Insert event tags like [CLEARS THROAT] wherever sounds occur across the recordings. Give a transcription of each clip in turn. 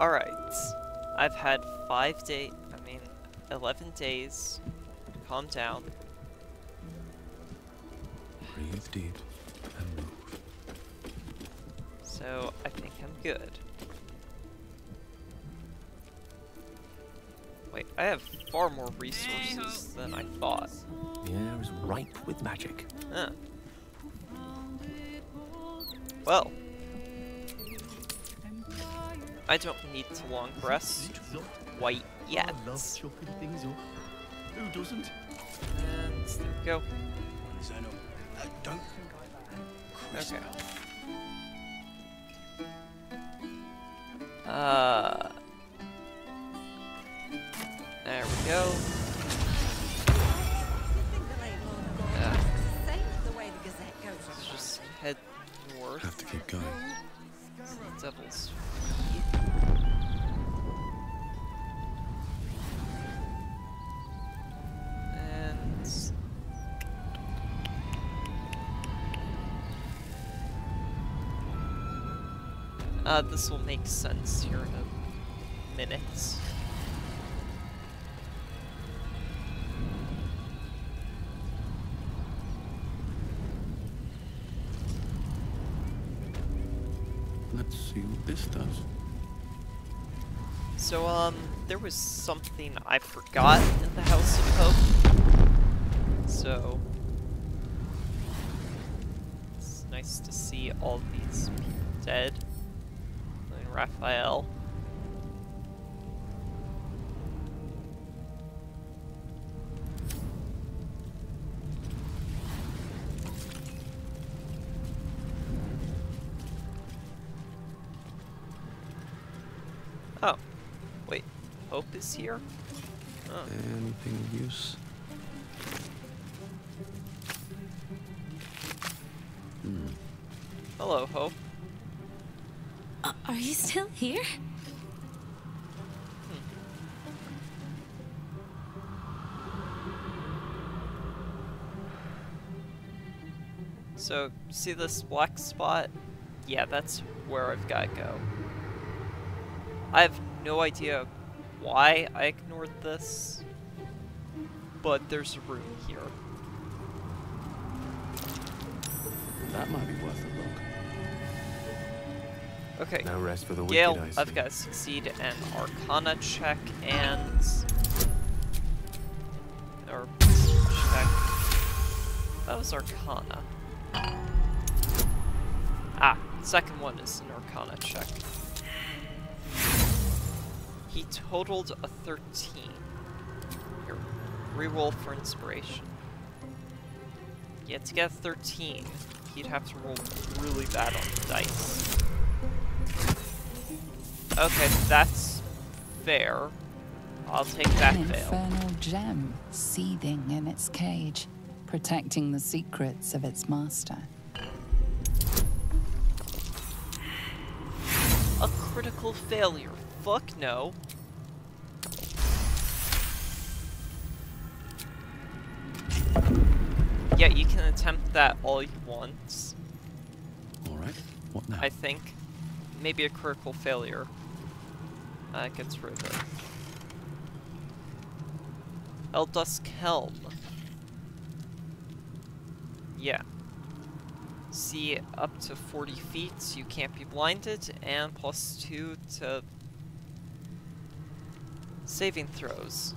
Alright. I've had five day I mean, 11 days. Calm down. Breathe deep and move. So, I think I'm good. Wait, I have far more resources than I thought. The air is ripe with magic. Huh. Well. I don't need to long rest quite yet. I love chopping things up. Who doesn't? And there we go. Zeno, I don't think I Okay. Uh. There we go. Yeah, let's just head north. Have to keep going. Devil's uh, this will make sense here in a minute. Let's see what this does. So, um, there was something I forgot in the House of Hope. So, it's nice to see all these people dead. Raphael. Oh, wait, Hope is here? Oh. Anything of use? So, see this black spot? Yeah, that's where I've got to go. I have no idea why I ignored this, but there's a room here. That might be worth a look. Okay, No rest for the wicked, Gale, I see. I've got to succeed an Arcana check and... Or check. That was Arcana. Second one is an Arcana check. He totaled a 13. Here, reroll for inspiration. Yeah, to get a 13, he'd have to roll really bad on the dice. Okay, that's fair. I'll take that An fail. infernal gem seething in its cage, protecting the secrets of its master. Critical failure. Fuck no. Yeah, you can attempt that all you want. Alright, what now? I think. Maybe a critical failure. Uh, gets rid of it. Helldusk Helm. Yeah. See up to 40 feet, you can't be blinded, and plus 2 to saving throws.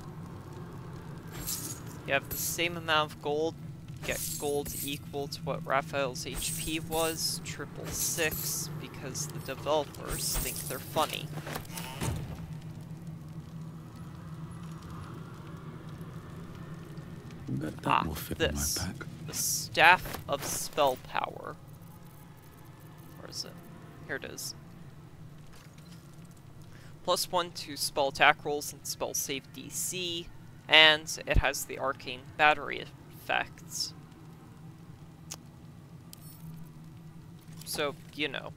You have the same amount of gold, get gold equal to what Raphael's HP was, triple six, because the developers think they're funny. Bet that Ah, will fit this. in my pack. The Staff of Spell Power. Where is it? Here it is. Plus one to spell attack rolls and spell save DC, and it has the arcane battery effects. So, you know,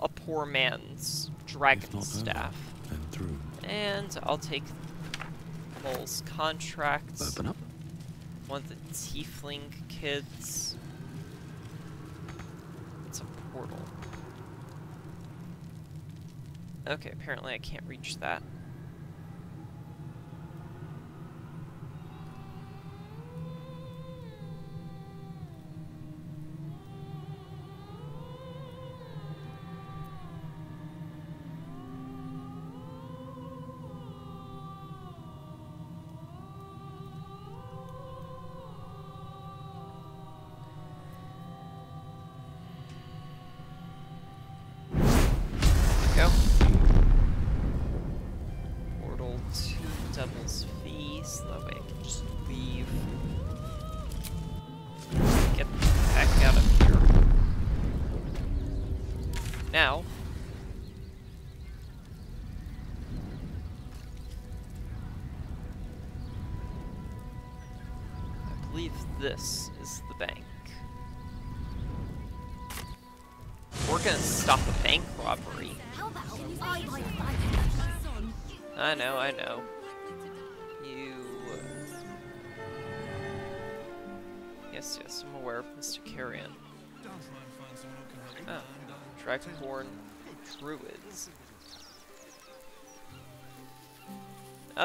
a poor man's dragon not over, staff. And I'll take Mol's contract. Open up. One of the tiefling kids. It's a portal. Okay, apparently I can't reach that.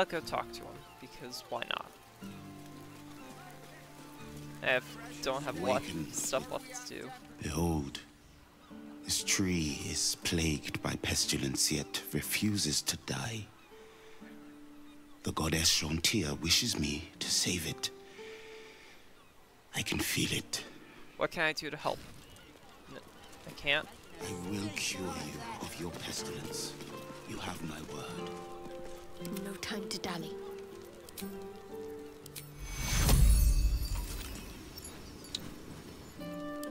I'll go talk to him, because why not? I have, don't have a lot of stuff left to do. Behold, this tree is plagued by pestilence, yet refuses to die. The goddess Chauntea wishes me to save it. I can feel it. What can I do to help? I can't? I will cure you of your pestilence. You have my word. No time to dally.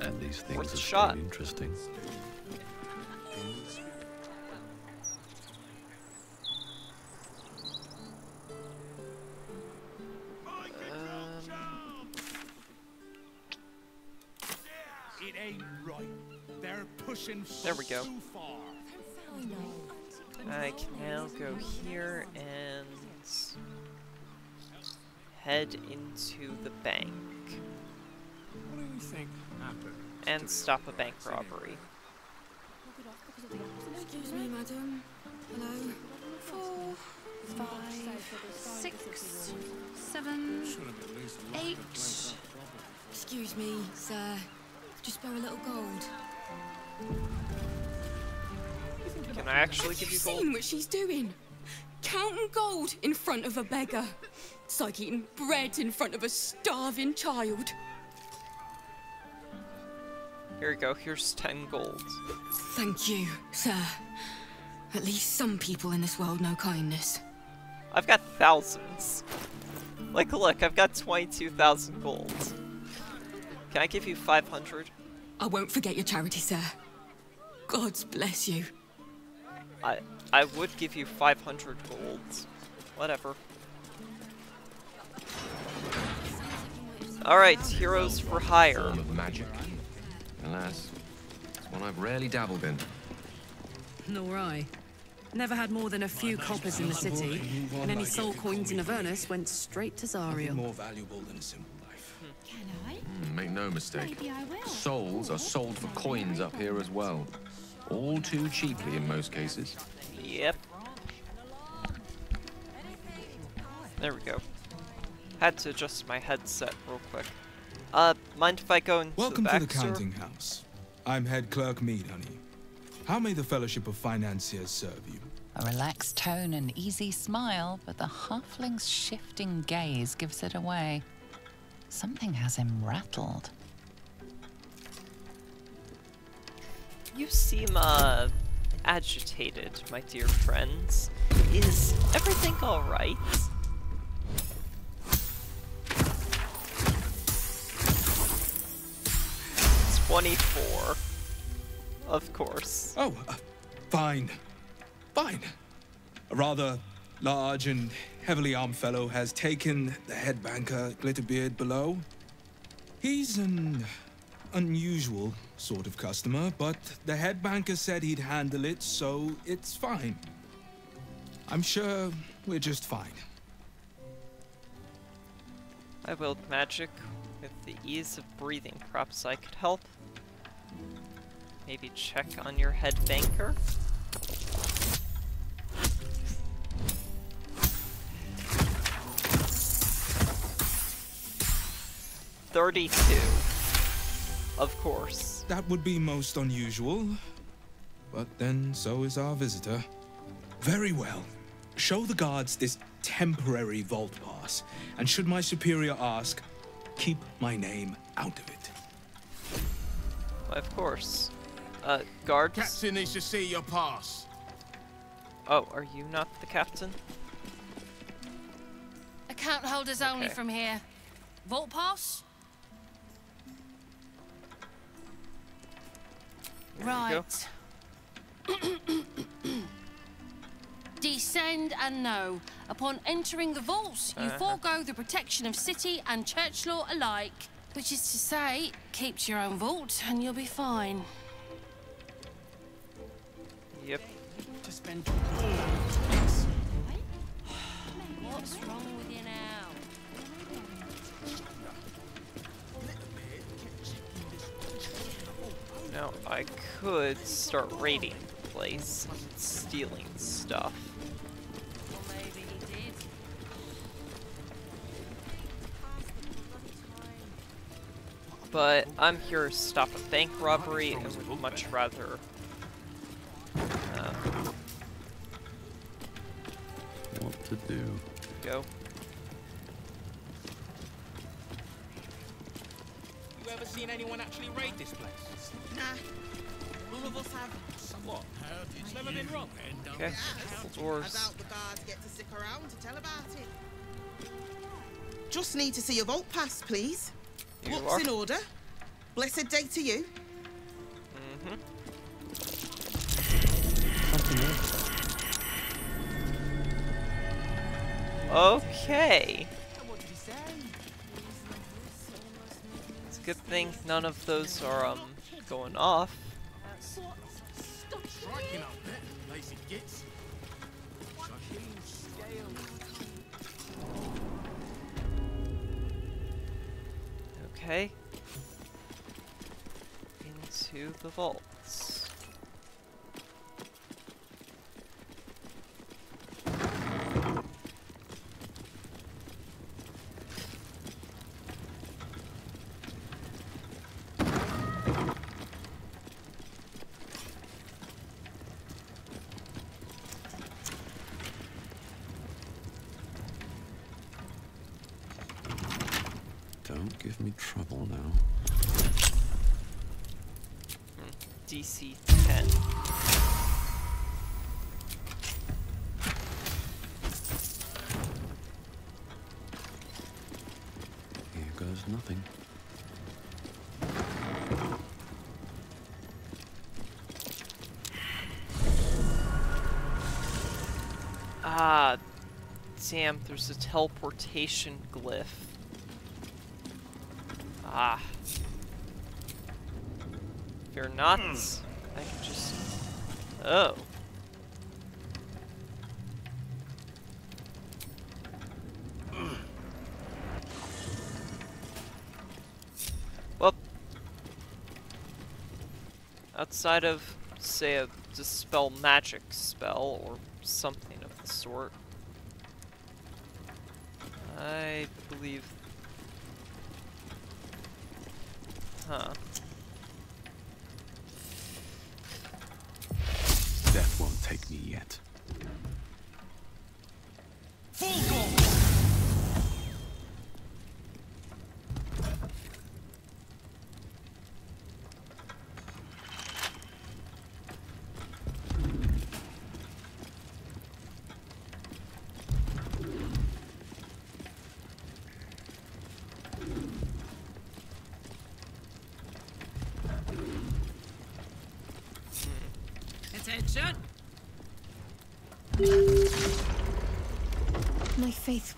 And these things Worth are shot. very interesting. Um, It ain't right. They're pushing There we go. too far. I can now go here and head into the bank What do you think and stop a bank robbery. Excuse me, madam. Hello. Four, five, six, seven, eight. Excuse me, sir. Just borrow a little gold. Can I actually give you Seen what she's doing? Counting gold in front of a beggar. It's like eating bread in front of a starving child. Here we go, here's 10 gold. Thank you, sir. At least some people in this world know kindness. I've got thousands. Like, look, I've got 22,000 gold. Can I give you 500? I won't forget your charity, sir. God's bless you. I I would give you 500 golds. Whatever. Alright, heroes for hire. form of magic. Alas, it's one I've rarely dabbled in. Nor I. Never had more than a few coppers in the city, and any soul coins in Avernus went straight to Zariel. More valuable than a simple life. Can I? Hmm, Make no mistake, Maybe I will. souls are sold for coins up here as well. All too cheaply in most cases. Yep. There we go. Had to adjust my headset real quick. Uh, mind if I go into Welcome the to back, the sir? counting house. I'm head clerk Mead, honey. How may the Fellowship of Financiers serve you? A relaxed tone and easy smile, but the halfling's shifting gaze gives it away. Something has him rattled. You seem, uh, agitated, my dear friends. Is everything alright? Twenty-four. Of course. Oh, uh, fine. Fine. A rather large and heavily armed fellow has taken the head banker, Glitterbeard, below. He's an unusual sort of customer, but the head banker said he'd handle it, so it's fine. I'm sure we're just fine. I wield magic with the ease of breathing. Perhaps I could help. Maybe check on your head banker? Thirty-two. Of course. That would be most unusual. But then so is our visitor. Very well. Show the guards this temporary vault pass, and should my superior ask, keep my name out of it. Why, Of course. Uh, guards? Captain needs to see your pass. Oh, are you not the captain? Account holders only from here. Vault pass? Here you go. Right. [COUGHS] Descend and know. Upon entering the vaults, you Uh-huh. forego the protection of city and church law alike. Which is to say, keep to your own vault and you'll be fine. Yep. To spend. What's wrong with you now? Now, I could start raiding the place and stealing stuff. Or maybe he did. But I'm here to stop a bank robbery and would much rather uh, What to do? go. You ever seen anyone actually raid this place? Nah. None of us have. What? It's never been wrong. Okay, I doors. doubt the guards get to stick around to tell about it. Just need to see your vault pass, please. You What's are. in order? Blessed day to you. hmm Okay. What did he say? It's a good thing none of those are um going off. Striking up there, lazy gits. Okay. Into the vaults. Here goes nothing. Ah, damn, there's a teleportation glyph. Ah. you're not. I can just. Oh. Outside of, say, a dispel magic spell or something of the sort,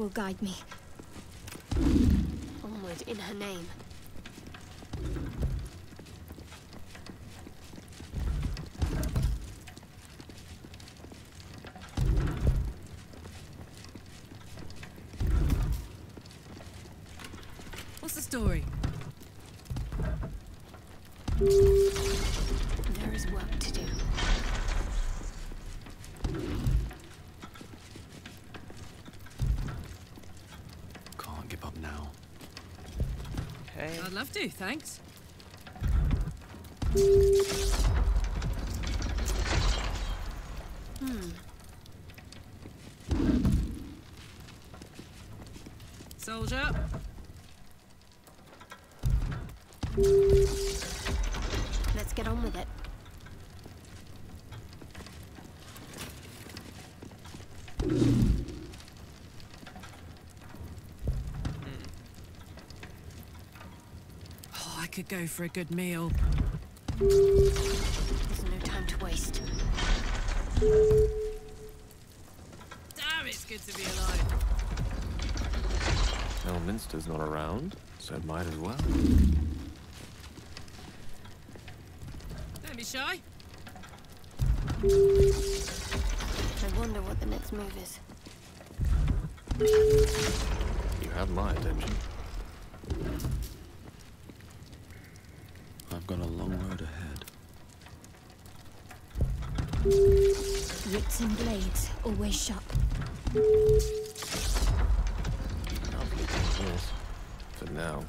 will guide me. Onward in her name. What's the story? There is work to do. Can't give up now. Okay. I'd love to, thanks. Hmm. Soldier. Go for a good meal. There's no time to waste. Damn, it's good to be alive. Elminster's not around, so I might as well. Don't be shy. I wonder what the next move is. You have my attention. I've got a long road ahead. Wits and blades, always sharp. Lovely business. For now.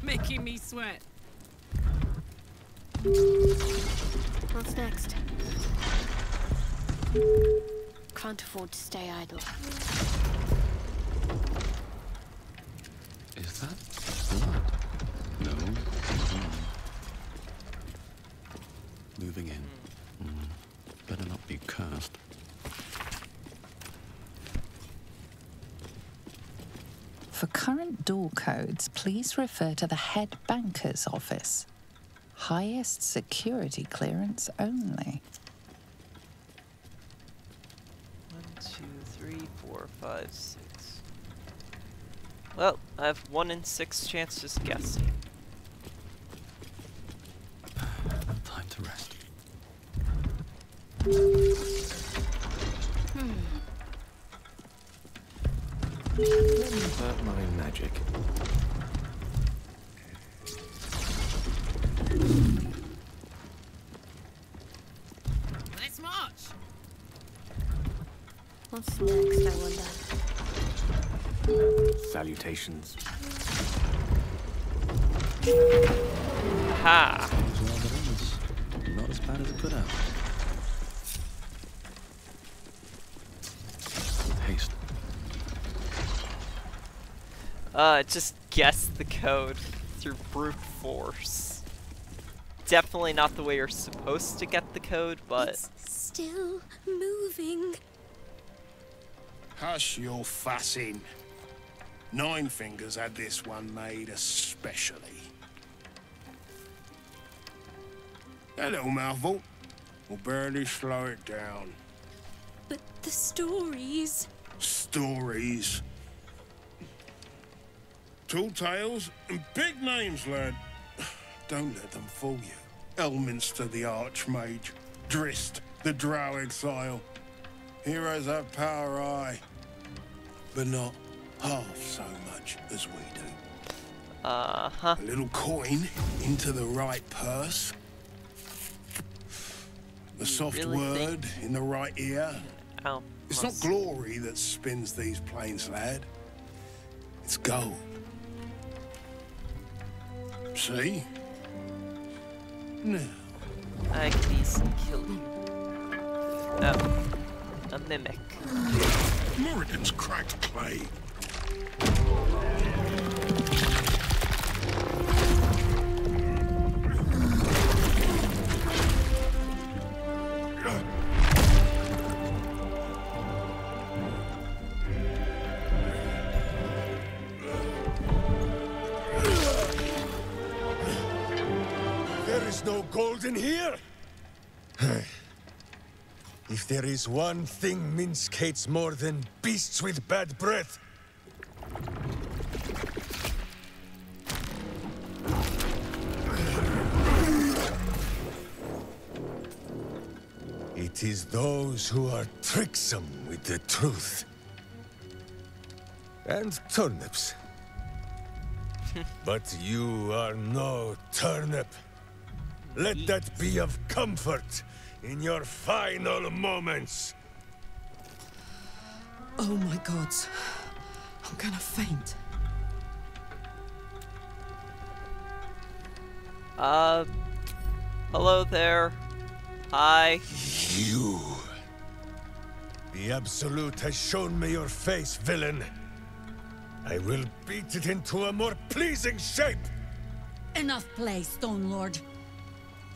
Making me sweat. What's next? Can't afford to stay idle. Moving in. Mm. Better not be cursed. For current door codes, please refer to the head banker's office. Highest security clearance only. One, two, three, four, five, six. Well, I have one in six chance just guessing. Magic. Let's march. What's next, I wonder? Salutations. Ha! Seems rather illness. Not as bad as it could have. With haste. Uh, just guess the code through brute force. Definitely not the way you're supposed to get the code, but Still moving. Hush your fussing. Nine Fingers had this one made especially. Hello, mouthful. We'll barely slow it down. But the stories. Stories. Tall tales and big names, lad. [SIGHS] Don't let them fool you. Elminster the Archmage. Drizzt the Drow Exile. Heroes have power, aye. But not half so much as we do. Uh-huh. A little coin into the right purse. A soft really word in the right ear. Oh, It's not glory that spins these plains, lad. It's gold. See? Now, I can easily kill you. Oh, a mimic. Moradin's cracked clay. There is one thing Minsc hates more than beasts with bad breath, it is those who are tricksome with the truth. And turnips. but you are no turnip. Let that be of comfort in your final moments. Oh my gods. I'm gonna faint. Uh, hello there. Hi. You. The Absolute has shown me your face, villain. I will beat it into a more pleasing shape. Enough play, Stone Lord.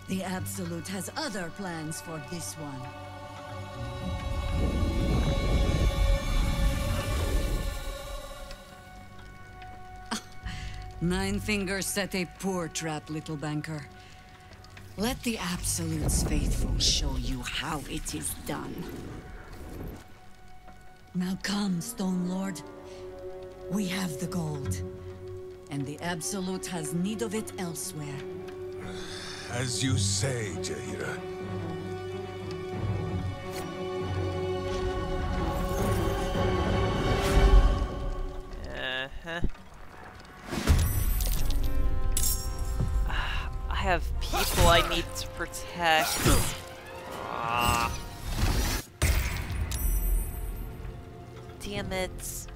The Absolute has other plans for this one. Ah, nine Fingers set a poor trap, little banker. Let the Absolute's faithful show you how it is done. Now come, Stone Lord. We have the gold. And the Absolute has need of it elsewhere. As you say, Jaheira. Uh-huh. Ah, I have people I need to protect. Ah. Damn it.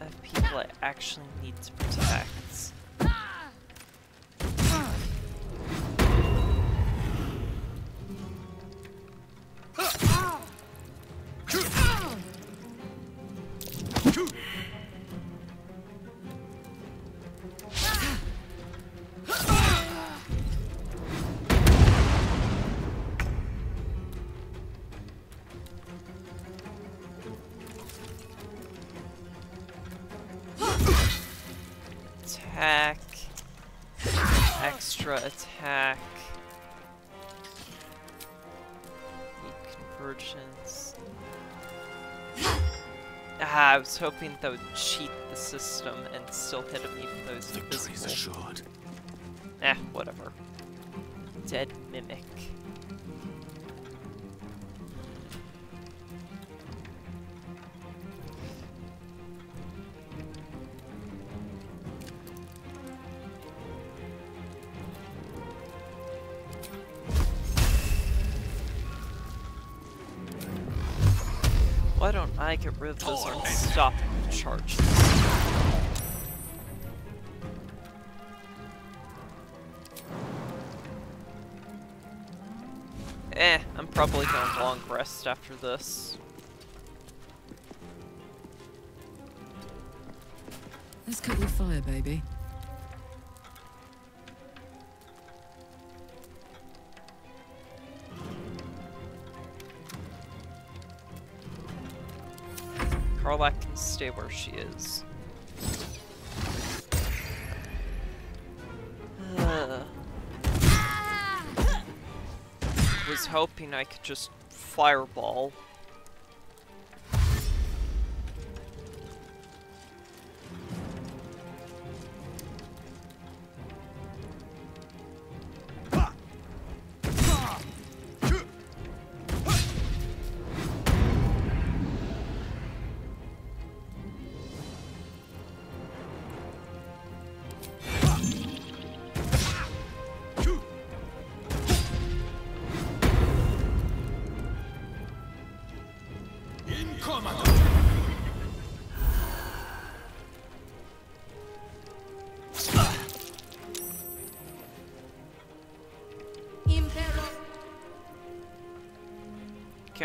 I have people I actually need to protect. Was hoping that would cheat the system and still hit him even though he's invisible. assured. Eh, whatever. Dead mimic. Of those unstoppable charges? Eh, I'm probably going to long rest after this. Let's cut your fire, baby. Stay where she is. Was hoping I could just fireball.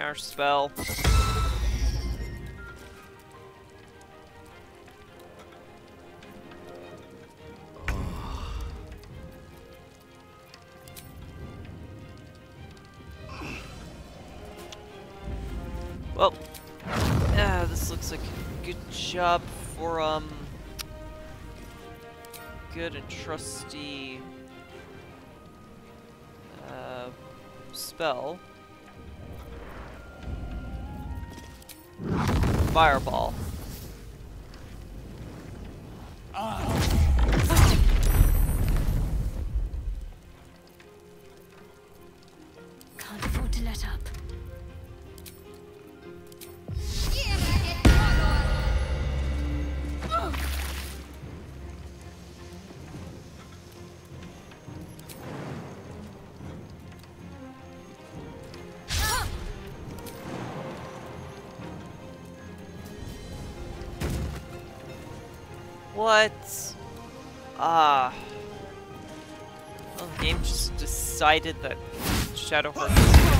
Counter spell. Well, ah, this looks like a good job for, um, good and trusty, uh, spell. Fireball. Decided that Shadowheart [GASPS]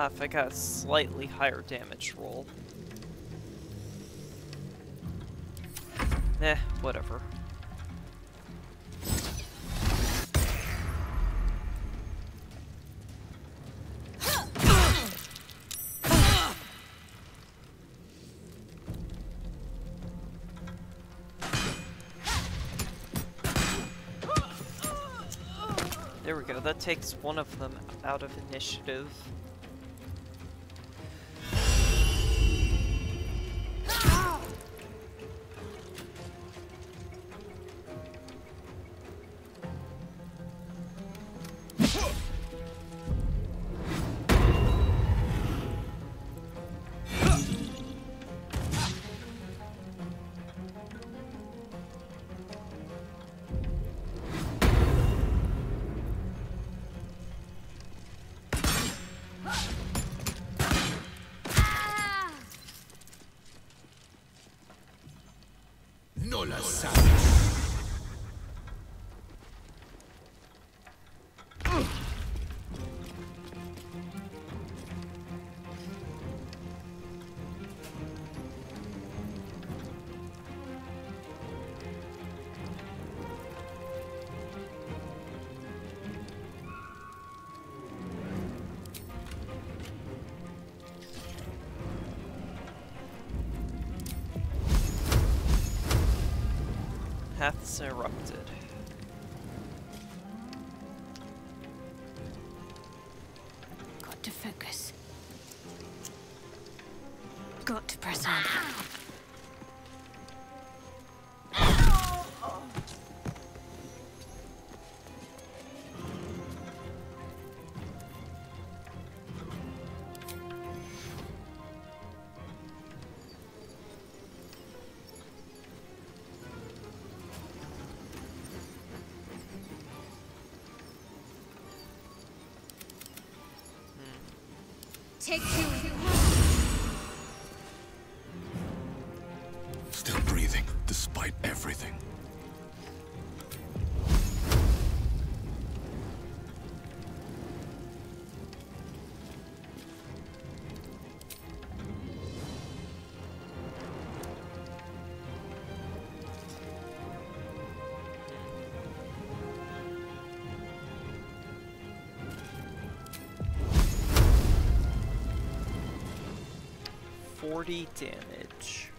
Ah, if I got a slightly higher damage roll. Eh, whatever. There we go, that takes one of them out of initiative. Paths erupted. 40 damage.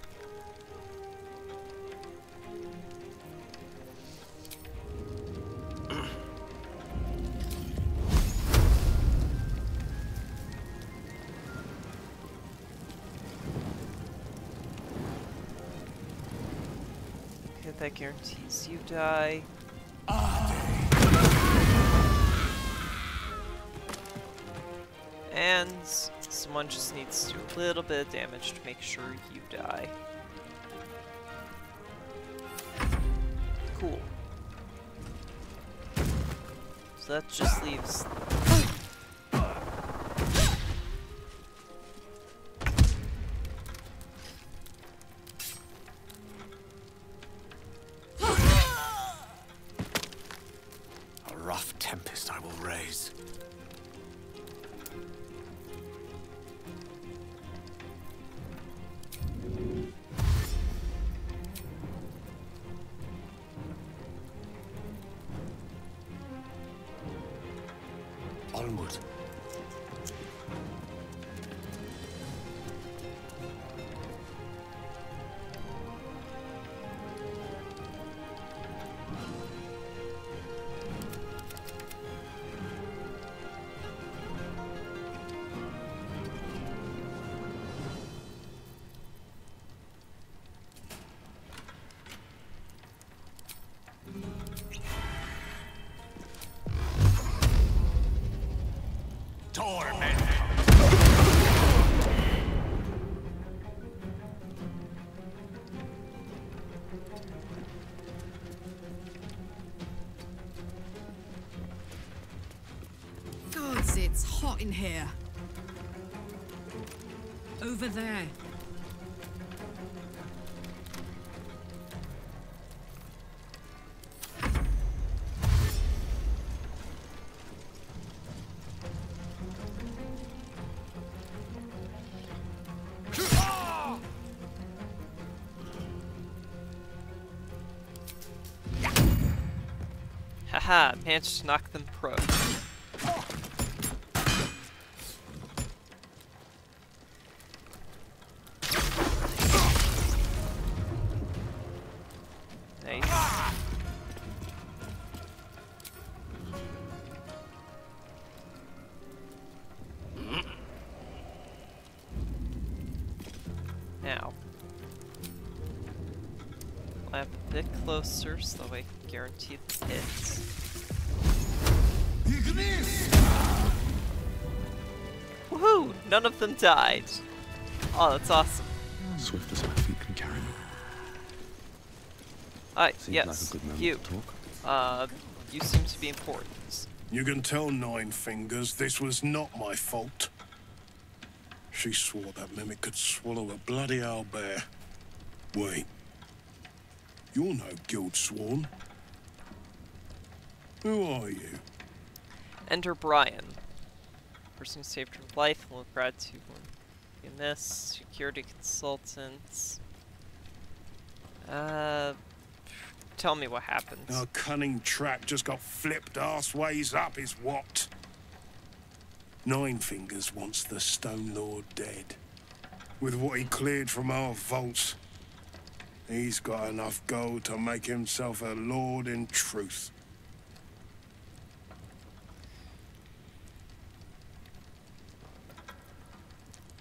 That guarantees you die. Someone just needs to do a little bit of damage to make sure you die. Cool. So that just leaves in here. Over there. Haha, managed to knock them prone. Nice. Now, I'm a bit closer so that way I can guarantee the hits. Woohoo! None of them died. Oh, that's awesome. Swift as Hi, Seems yes, like a good you. to talk. Uh, you seem to be important. You can tell Nine Fingers this was not my fault. She swore that mimic could swallow a bloody owlbear. Wait. You're no guild sworn. Who are you? EnderBrine. Person who saved her life and with gratitude in this. Security consultants. Uh, tell me what happened. Our cunning trap just got flipped arse ways up is what? Nine Fingers wants the Stone Lord dead. With what he cleared from our vaults, he's got enough gold to make himself a lord in truth.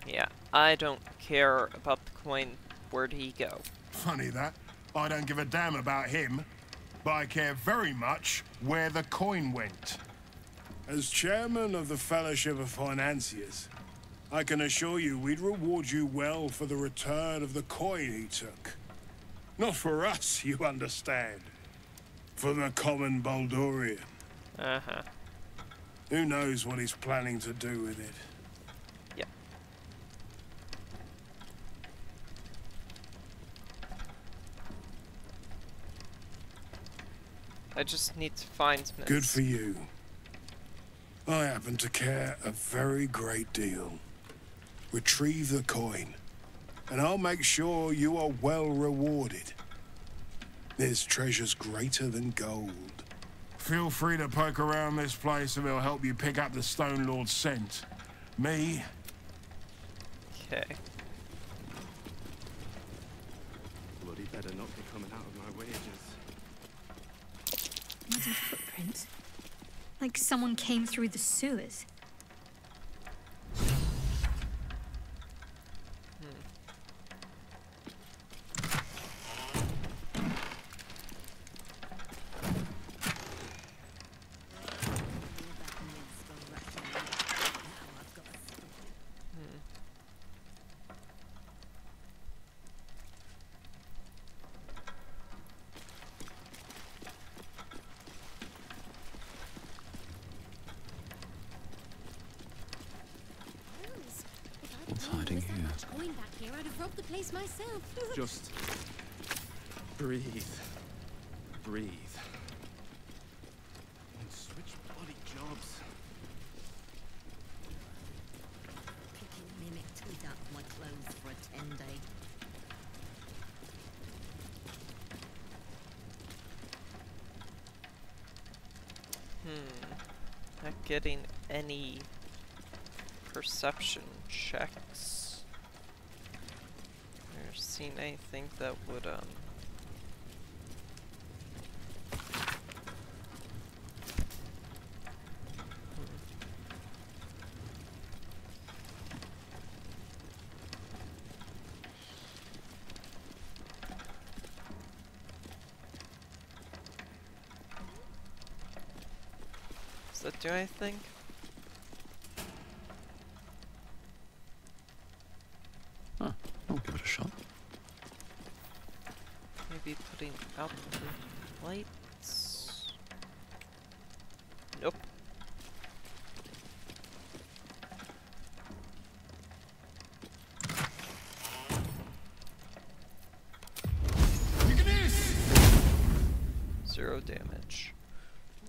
Yeah, I don't care about the coin. Where'd he go? Funny that. I don't give a damn about him, but I care very much where the coin went. As chairman of the Fellowship of Financiers, I can assure you we'd reward you well for the return of the coin he took. Not for us, [LAUGHS] you understand. For the common Baldurian. Uh-huh. Who knows what he's planning to do with it? I just need to find Miss. Good for you. I happen to care a very great deal. Retrieve the coin, and I'll make sure you are well rewarded. There's treasures greater than gold. Feel free to poke around this place and it'll help you pick up the Stone Lord's scent. Me, Okay. Bloody better not be coming out of my wages. Footprints. Like someone came through the sewers. Getting any perception checks. Never seen anything that would um Does that do anything? Huh, I'll give it a shot. Maybe putting out the lights. Nope. Zero damage.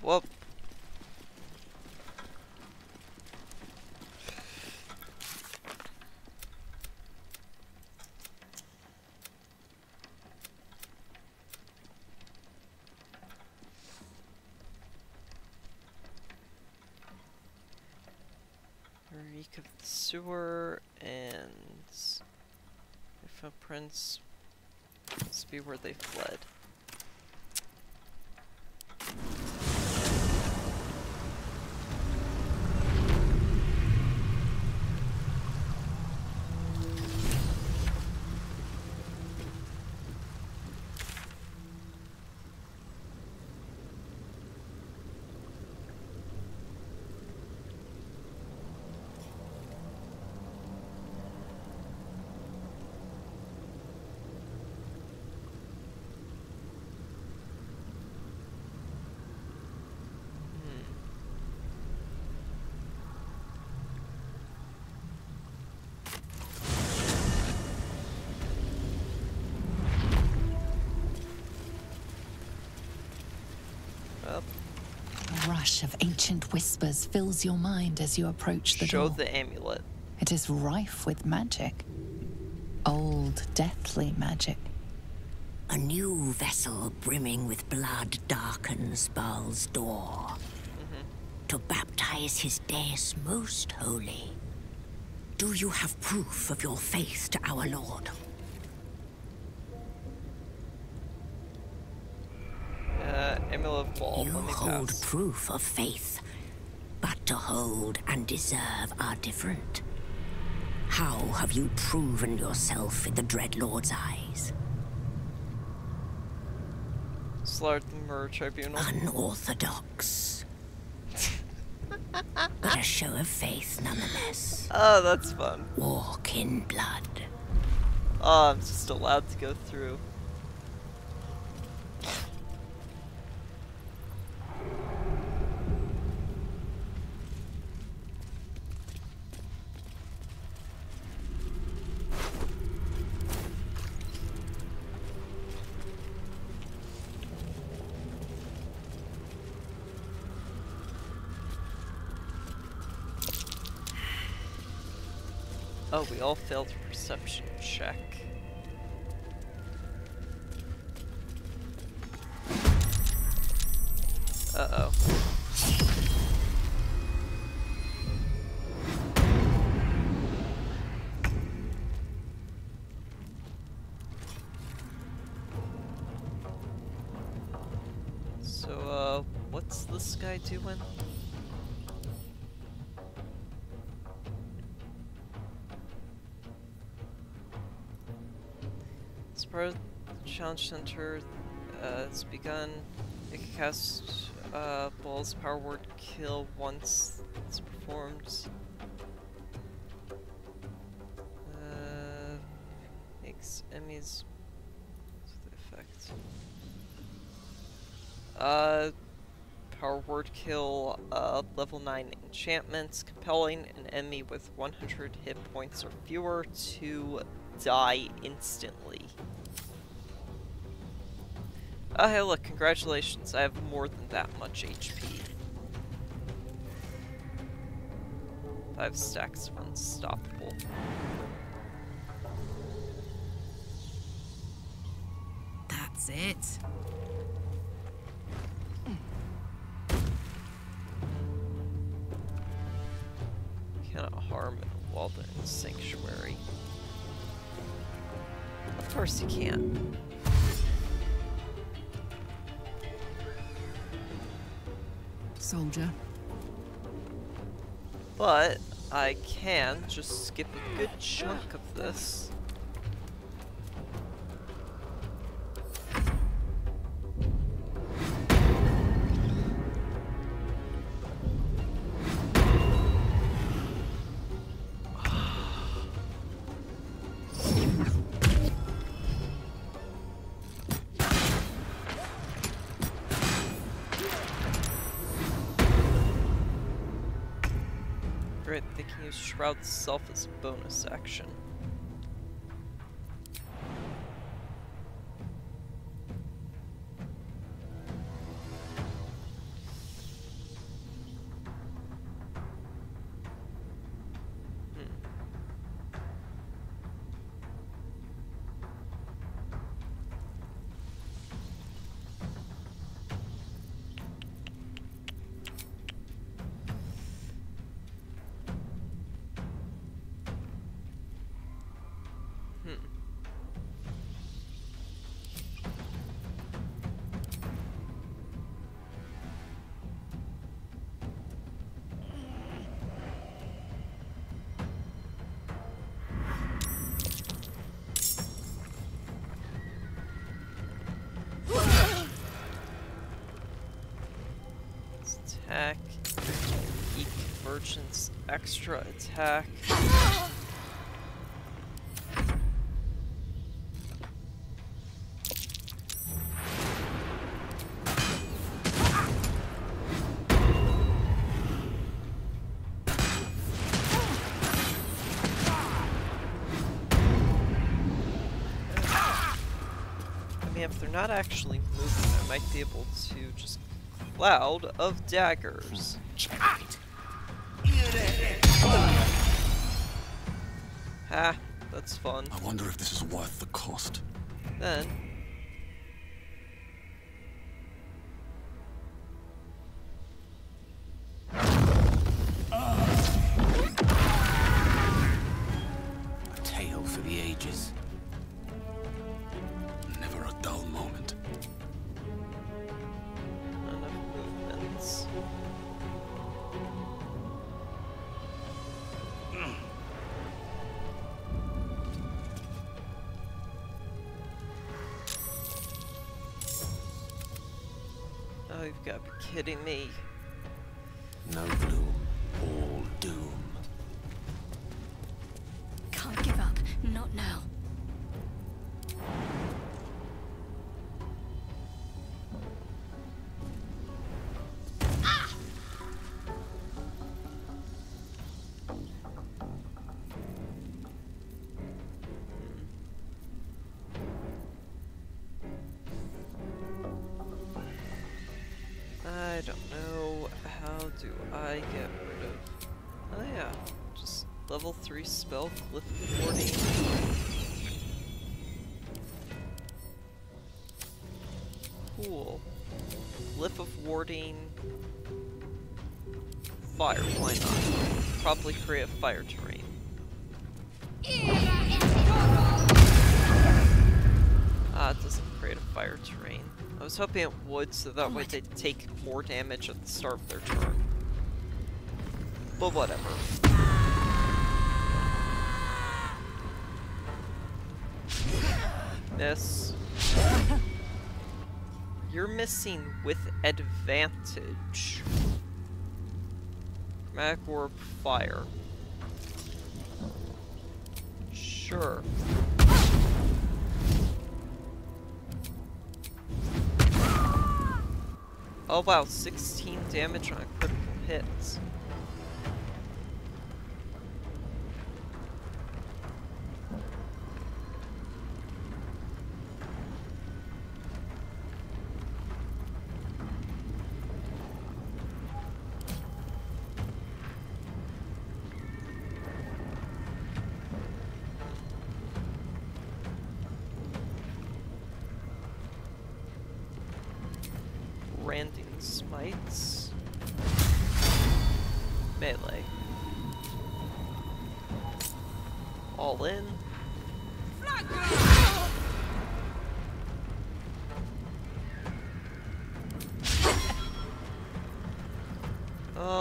Well. Reek of the sewer and footprints must be where they fled. Of whispers fills your mind as you approach the show door. the amulet. It is rife with magic. Old, deathly magic. A new vessel brimming with blood darkens Bhaal's door. To baptize his deus most holy. Do you have proof of your faith to our Lord? Uh, amulet of Baal. You hold pass. proof of faith, but to hold and deserve are different. How have you proven yourself in the Dreadlord's eyes? Slaughter the Murder Tribunal. Unorthodox. [LAUGHS] but a show of faith nonetheless. Oh, that's fun. Walk in blood. Oh, I'm just allowed to go through. We all failed perception check. Uh-oh. So, uh, what's this guy doing? Challenge center uh, has begun. It can cast uh, Bhaal's power word kill once it's performed. Uh, makes enemies with effect. Uh, power word kill, uh, level 9 enchantments, compelling an enemy with 100 hit points or fewer to die instantly. Oh, hey, look, congratulations. I have more than that much HP. Five stacks of unstoppable. That's it. Cannot harm a Walden sanctuary. Of course you can. Soldier. But I can just skip a good chunk of this. Can use Shroud Self as a bonus action. Attack. I mean, if they're not actually moving, I might be able to just cloud of daggers. I wonder if this is worth the cost. Then kidding me. Warding... Fire, why not? Probably create a fire terrain. Ah, it doesn't create a fire terrain. I was hoping it would, so that way they'd take more damage at the start of their turn. But whatever. Miss. [LAUGHS] You're missing with advantage. Mag Orb Fire. Sure. Oh wow, 16 damage on critical hits.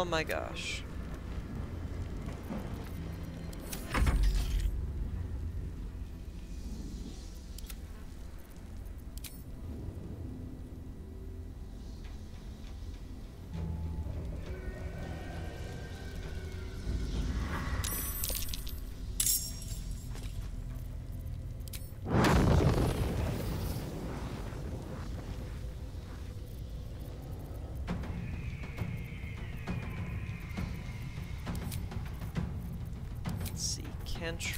My gosh.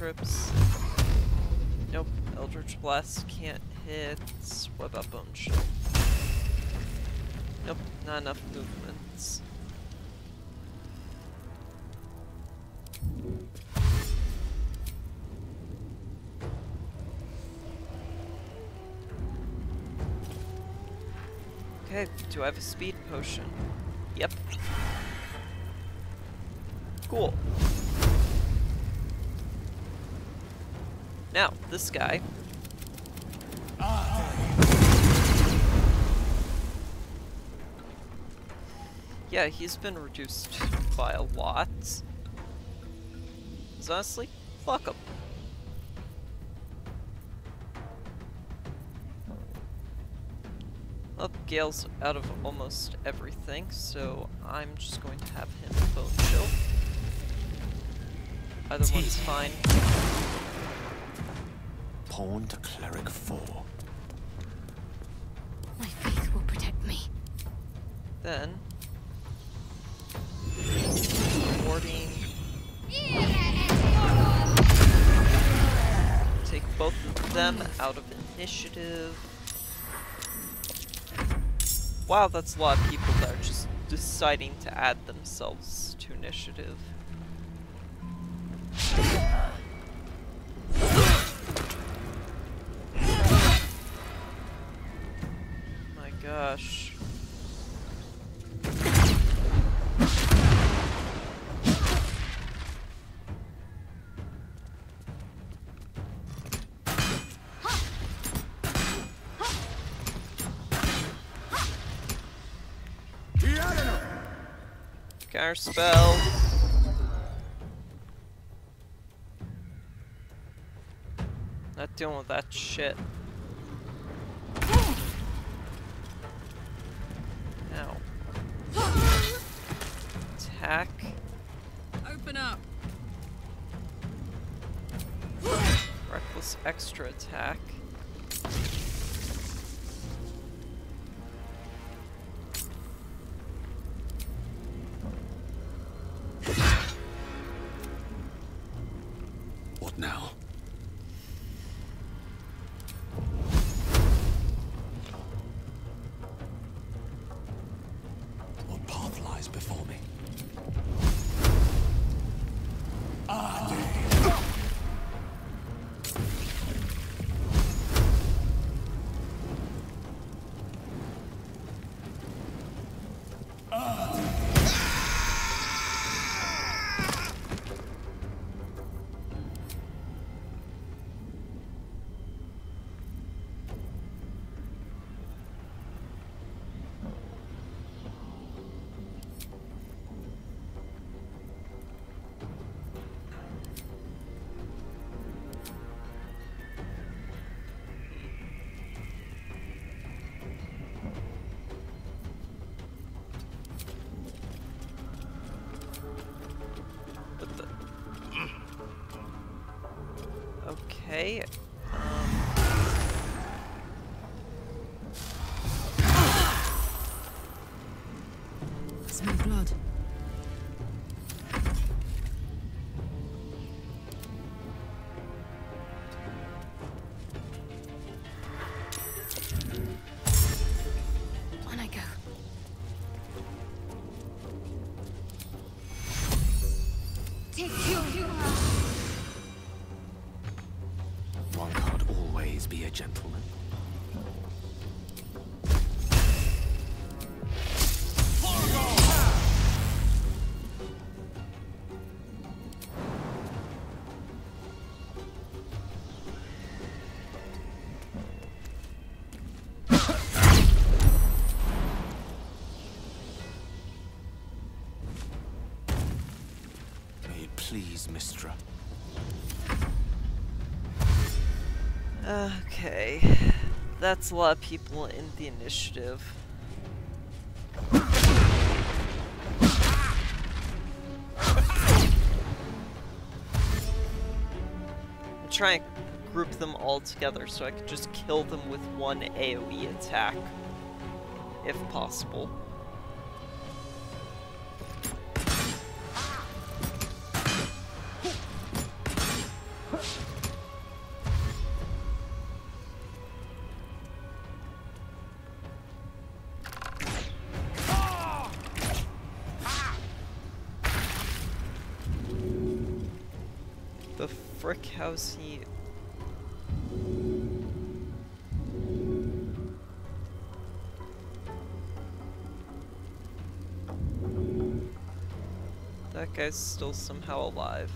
Cantrips. Nope, Eldritch Blast can't hit. What about Bone Shield? Nope, not enough movements. Okay, do I have a speed potion? Yep. Cool. Now, this guy. Yeah, he's been reduced by a lot. 'Cause honestly, fuck him. Well, Gale's out of almost everything, so I'm just going to have him bone chill. Either one's fine. Pawn to cleric 4. My faith will protect me. Then, warding. Take both of them out of initiative. Wow, that's a lot of people that are just deciding to add themselves to initiative. Spell. Not dealing with that shit. Now. Attack. Open up. Reckless extra attack. Okay. That's a lot of people in the initiative. I'm trying to group them all together so I can just kill them with one AoE attack. If possible. Guy's still somehow alive.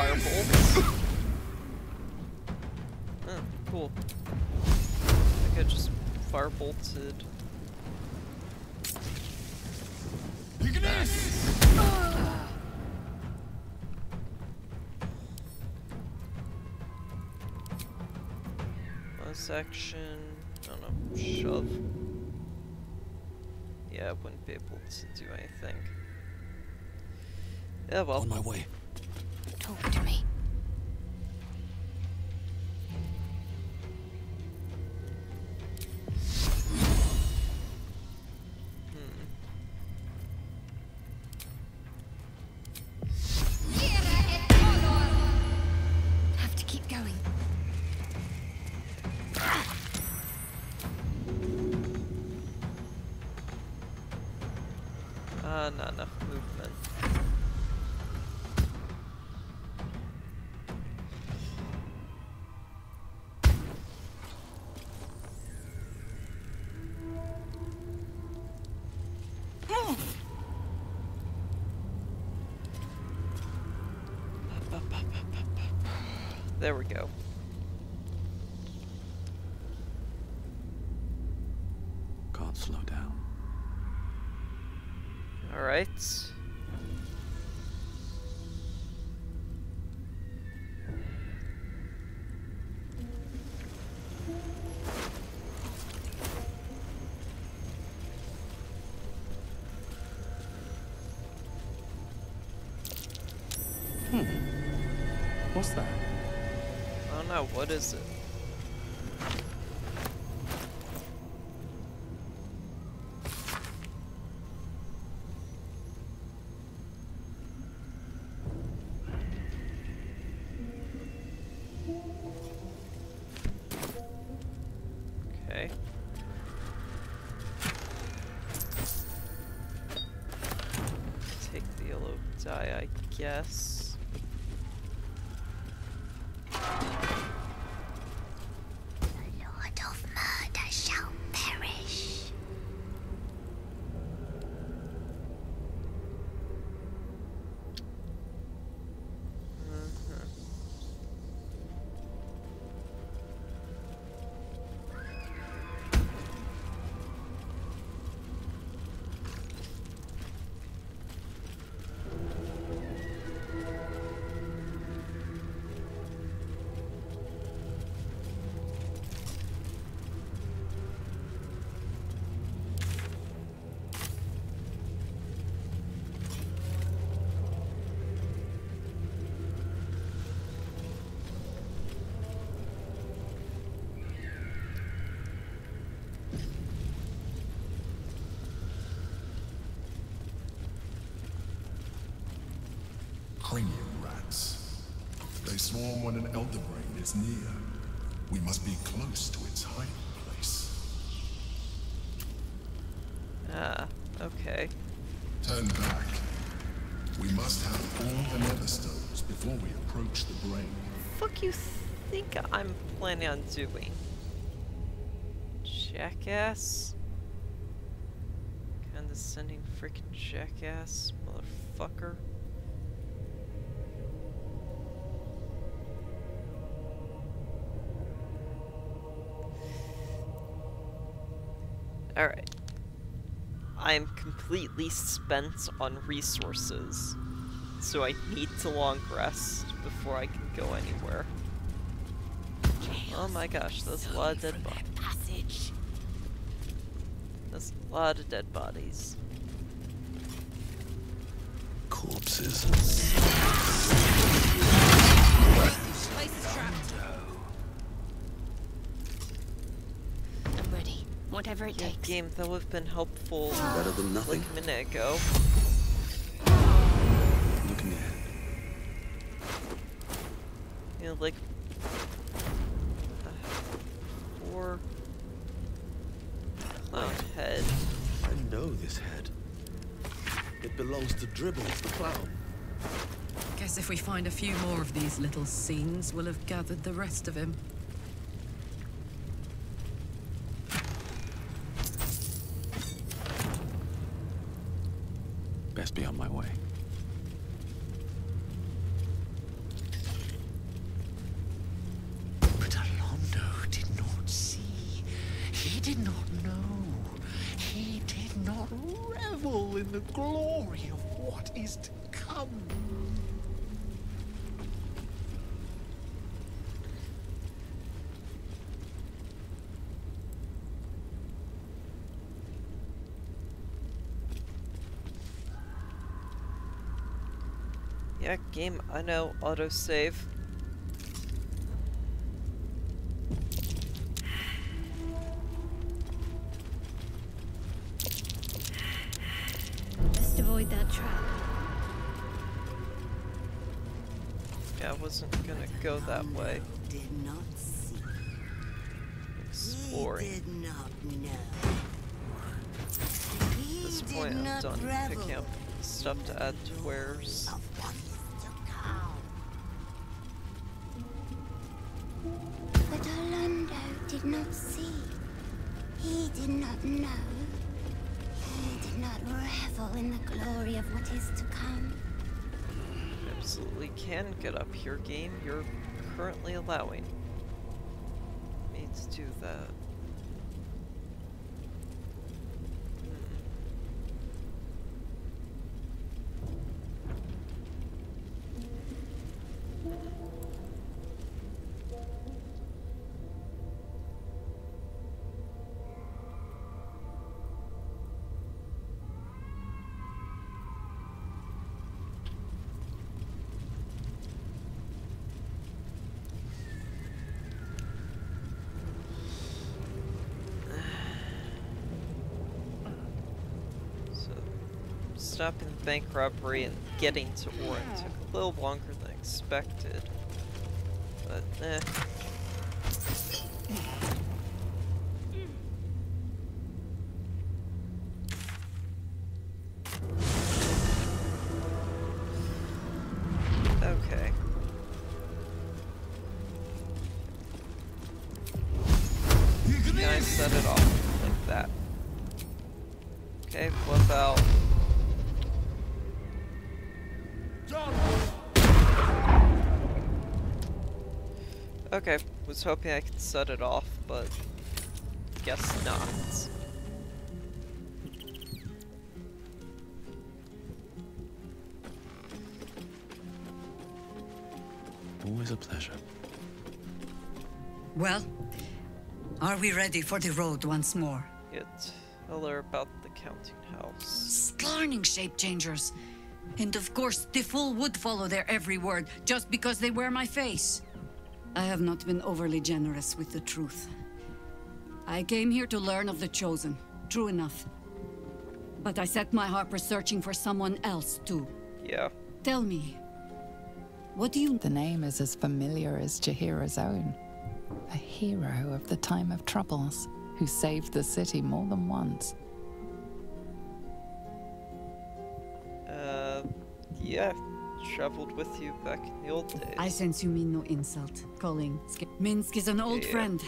Firebolt. [LAUGHS] oh, cool. I could just firebolted. Bonus action. I don't know. Shove. Yeah, I wouldn't be able to do anything. Yeah, well. On my way. Hmm. What's that? I don't know. What is it? Guess. They swarm when an elder brain is near. We must be close to its hiding place. Ah, okay. Turn back. We must have all the nether stones before we approach the brain. Fuck you think I'm planning on doing? Jackass? Condescending freaking jackass, motherfucker. I'm completely spent on resources, so I need to long rest before I can go anywhere. Oh my gosh, there's a lot of dead bodies. There's a lot of dead bodies. Corpses. Whatever it Yeah, takes. game that would have been helpful Better than nothing. like a minute ago. Look in the. You know, like uh, four clown head. I know this head. It belongs to Dribble, the clown. Guess if we find a few more of these little scenes, we'll have gathered the rest of him. Come. Yeah, game, I know, autosave. Did not know. At this point, I'm done picking up stuff to add to wares. But Orlando did not see. He did not know. He did not revel in the glory of what is to come. Absolutely can get up here, game. You're currently allowing me to do that. Stopping the bank robbery and getting to Orin took a little longer than expected. But, eh. Okay. Can I set it off like that? Okay, flip out. Okay, was hoping I could set it off, but guess not. Always a pleasure. Well, are we ready for the road once more? Yet, tell her about the counting house. Scarning shape changers. And of course, the fool would follow their every word just because they wear my face. I have not been overly generous with the truth. I came here to learn of the Chosen. True enough. But I set my heart searching for someone else, too. Yeah. Tell me, what do you... The name is as familiar as Jaheira's own. A hero of the time of troubles, who saved the city more than once. Uh, yeah, traveled with you back in the old days. I sense you mean no insult, calling Sk Minsc is an old Yeah. friend.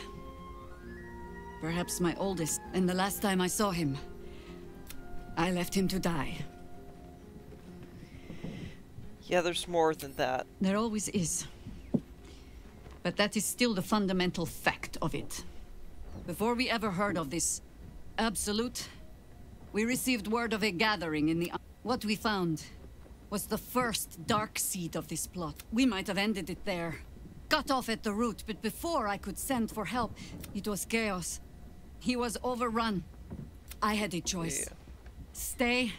Perhaps my oldest, and the last time I saw him, I left him to die. Yeah, there's more than that. There always is. But that is still the fundamental fact of it. Before we ever heard of this absolute, we received word of a gathering in the... What we found was the first dark seed of this plot. We might have ended it there. Cut off at the root, but before I could send for help, it was chaos. He was overrun. I had a choice. Stay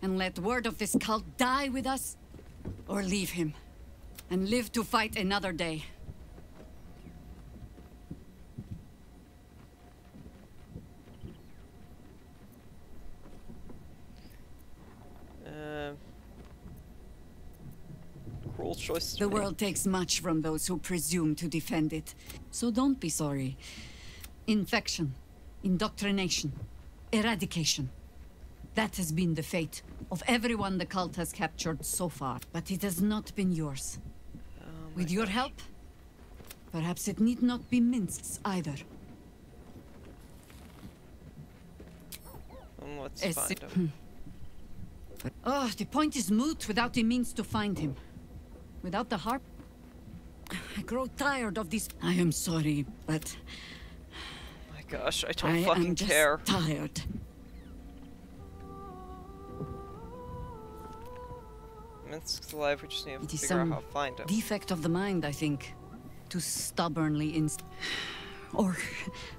and let word of this cult die with us, or leave him and live to fight another day. Uh, The world takes much from those who presume to defend it. So don't be sorry. Infection, indoctrination, eradication. That has been the fate of everyone the cult has captured so far. But it has not been yours. Oh With your help, perhaps it need not be Minsc's either. Let's find him. Hmm. Oh, the point is moot without the means to find him. Without the harp, I grow tired of this. I am sorry, but My gosh, I don't I fucking am just care. tired. Minsc's alive, we just need to It figure out how to find him. defect of the mind, I think. To stubbornly inst... Or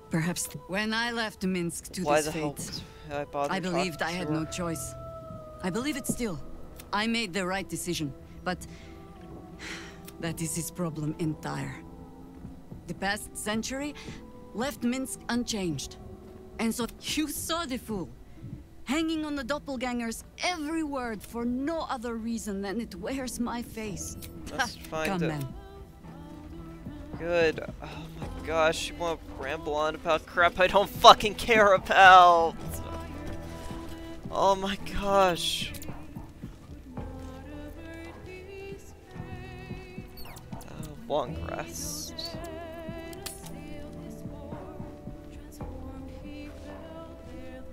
perhaps... When I left Minsk to Why this the hell fate, I I believed I had to no choice. I believe it still. I made the right decision, but... That is his problem entire. The past century left Minsc unchanged. And so you saw the fool. Hanging on the doppelganger's every word for no other reason than it wears my face. Let's find Come then. Good. Oh my gosh, you want to ramble on about crap I don't fucking care about. Oh my gosh. Long rest.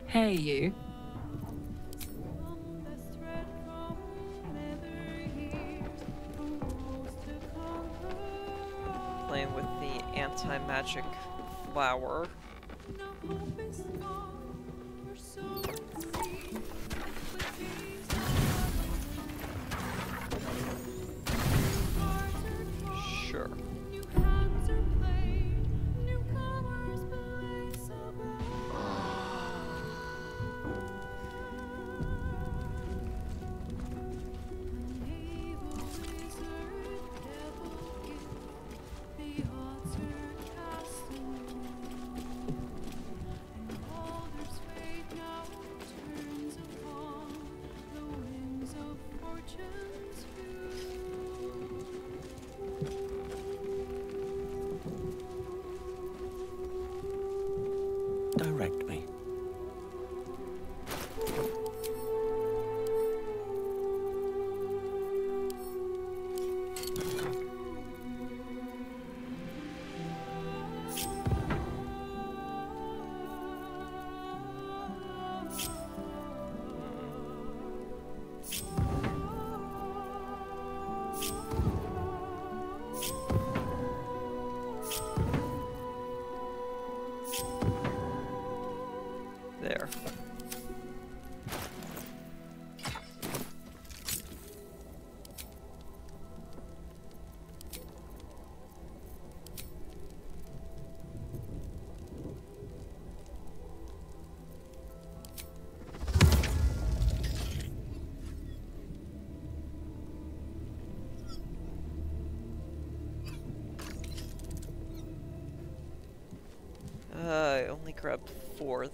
Hey, you. Playing with the anti-magic flower. Grab four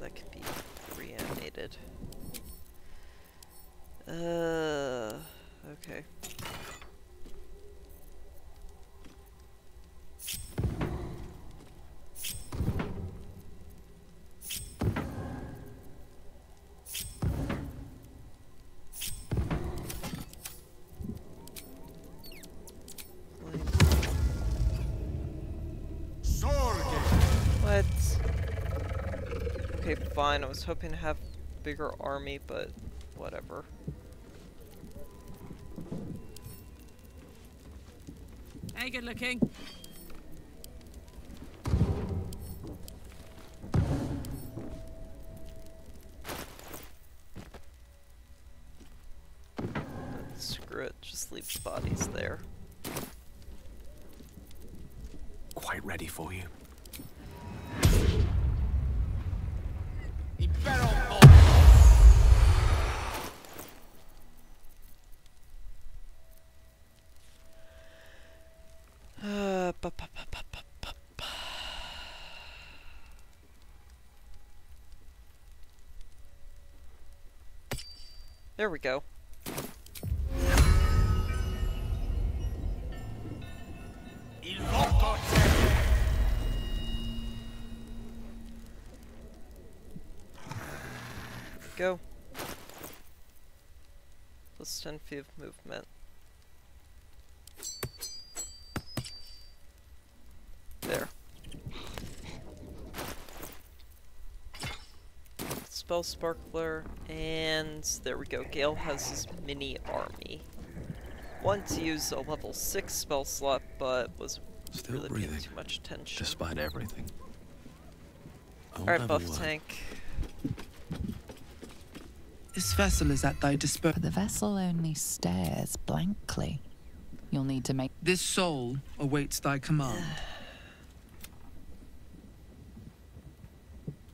fine. I was hoping to have bigger army, but whatever. Hey, good looking. There we go. Go. Plus 10 feet of movement. There. Spellsparkler, and there we go. Gale has his mini army. Wanted to use a level 6 spell slot, but was Still really paying breathing, too much attention. despite everything. I Alright, a buff word. tank. This vessel is at thy disposal. But the vessel only stares blankly. You'll need to make. This soul awaits thy command. [SIGHS]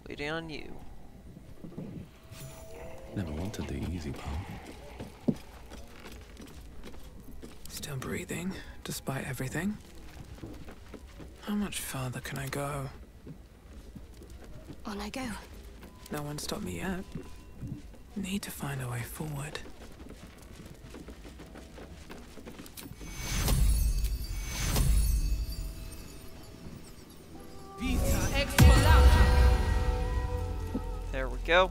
Waiting on you. Never wanted the easy part. Still breathing, despite everything. How much further can I go? On I go. No one stopped me yet. Need to find a way forward. There we go.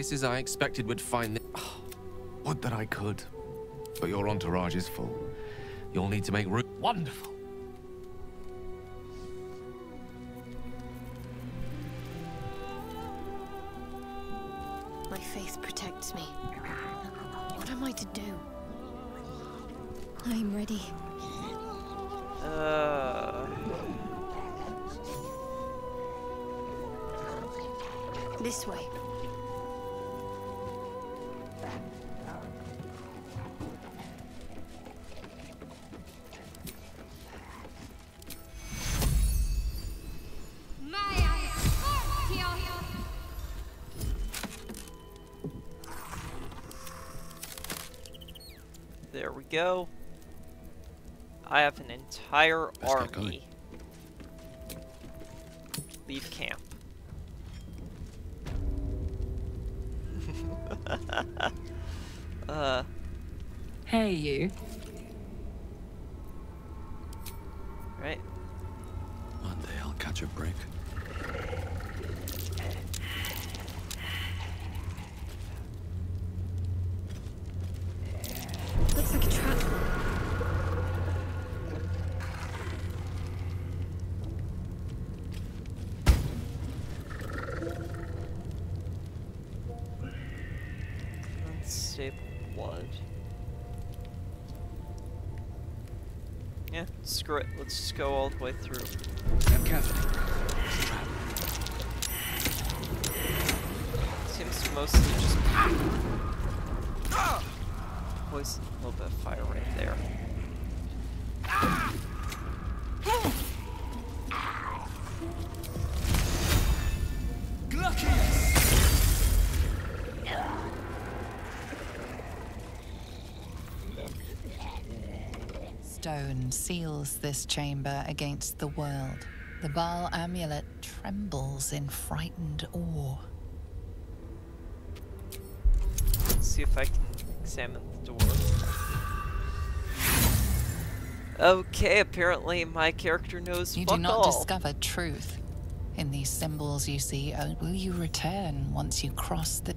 Places I expected would find this. Ah. Would that I could. But your entourage is full. You'll need to make room. Wonderful. Go. I have an entire army. Screw it. Let's just go all the way through. Seems mostly just ah! poison. A little bit of fire right there. Stone seals this chamber against the world. The Bhaal amulet trembles in frightened awe. Let's see if I can examine the door. Okay, apparently my character knows You fuck do not all. discover truth in these symbols you see. Oh, will you return once you cross the.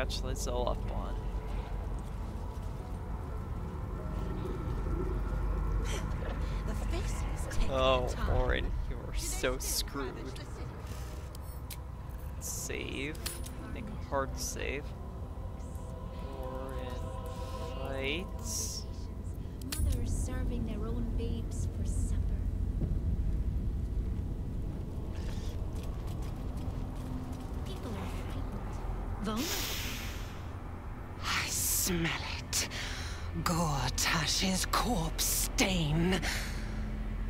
Catch Lae'zel up on. The faces take Oh. Orin, you are so screwed. Save. Make a hard save. Smell it. Gortash's corpse stain.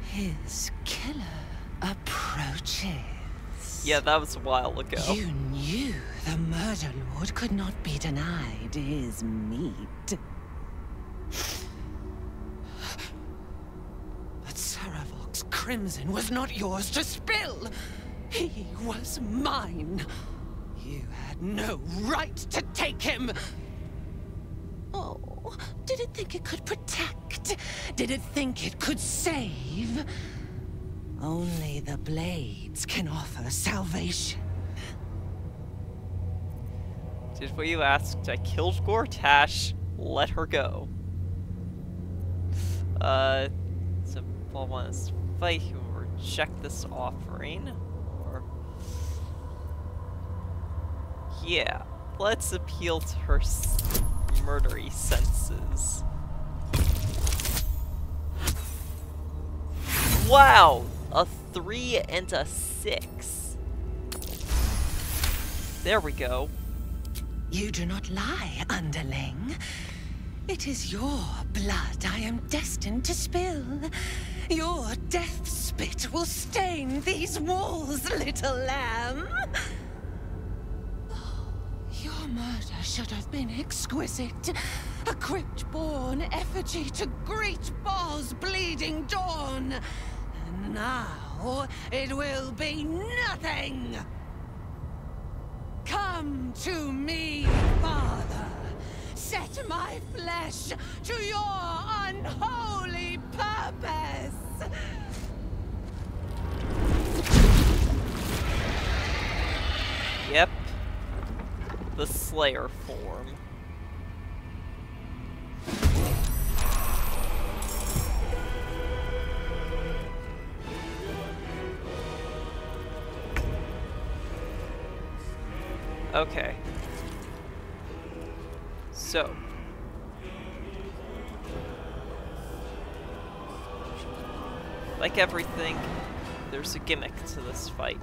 His killer approaches. Yeah, that was a while ago. You knew the murder lord could not be denied his meat. But Sarevok's crimson was not yours to spill. He was mine. You had no right to take him. Did it think it could protect? Did it think it could save? Only the blades can offer salvation. Did what you asked. I killed Gortash. Let her go. Uh, so Paul wants to fight. He reject this offering. Or. Yeah, let's appeal to her murdery senses. Wow! A three and a six. There we go. You do not lie, underling. It is your blood I am destined to spill. Your death spit will stain these walls, little lamb. Murder should have been exquisite. A crypt-born effigy to greet Bhaal's bleeding dawn. And now it will be nothing. Come to me, Father. Set my flesh to your unholy purpose. The Slayer form. Okay. So. Like everything, there's a gimmick to this fight.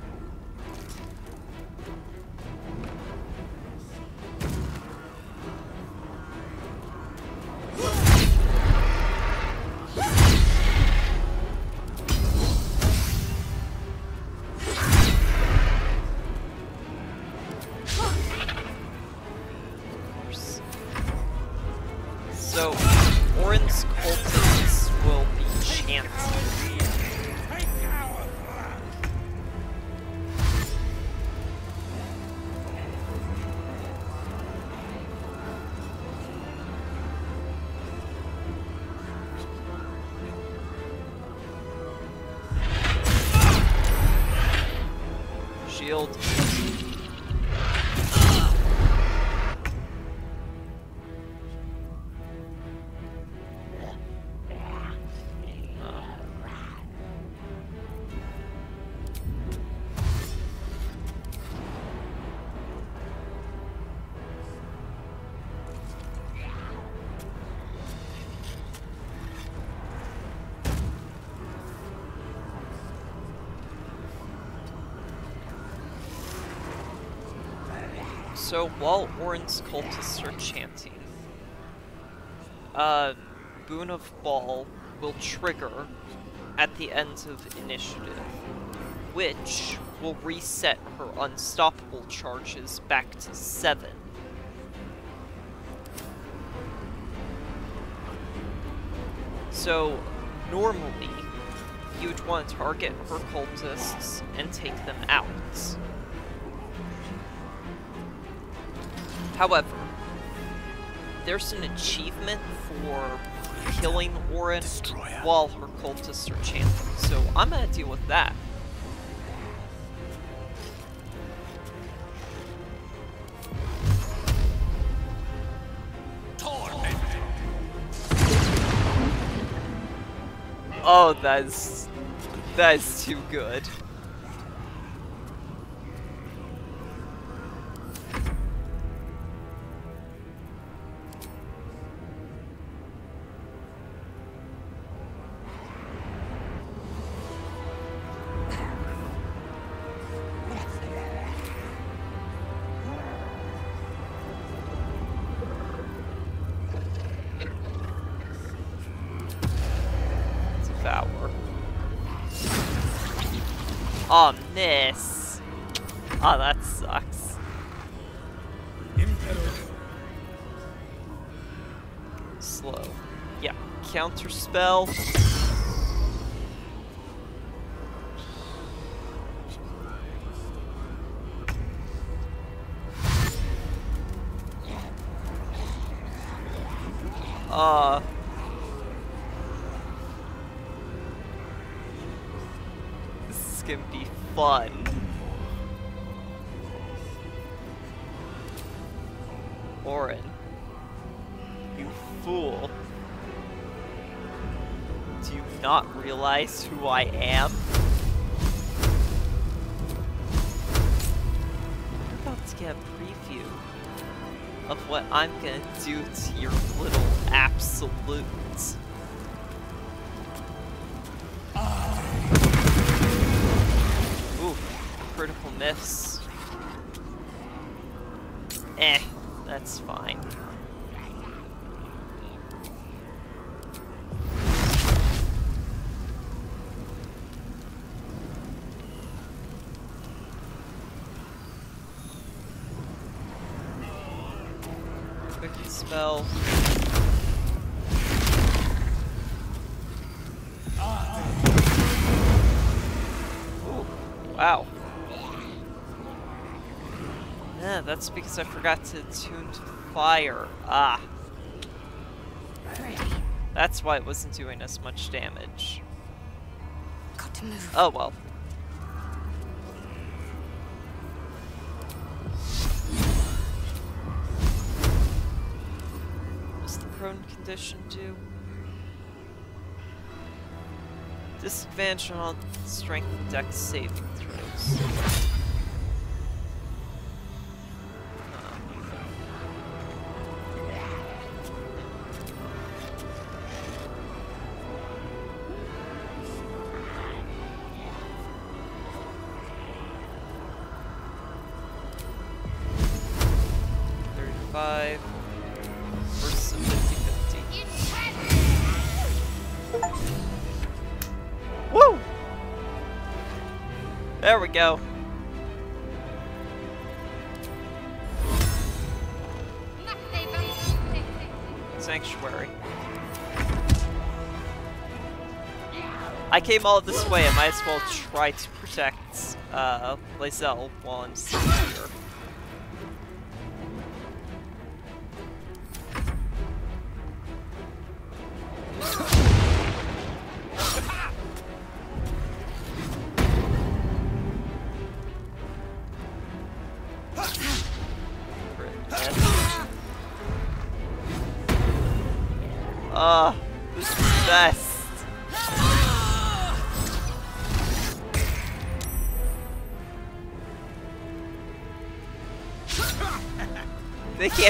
So while Orin's cultists are chanting, uh, Boon of Bhaal will trigger at the end of initiative, which will reset her unstoppable charges back to 7. So, normally, you'd want to target her cultists and take them out. However, there's an achievement for killing Orin while her cultists are chanting, so I'm gonna deal with that. Oh, that's that is too good. Counter I am? You're about to get a preview of what I'm gonna do to your little absolutes. Ooh, critical miss. Eh, that's fine. Spell. Ooh, wow. Yeah, that's because I forgot to tune to fire. Ah. That's why it wasn't doing as much damage. Got to move. Oh well. Condition do? Disadvantage on strength dex saving throws. Came all this way, I might as well try to protect uh, Lae'zel while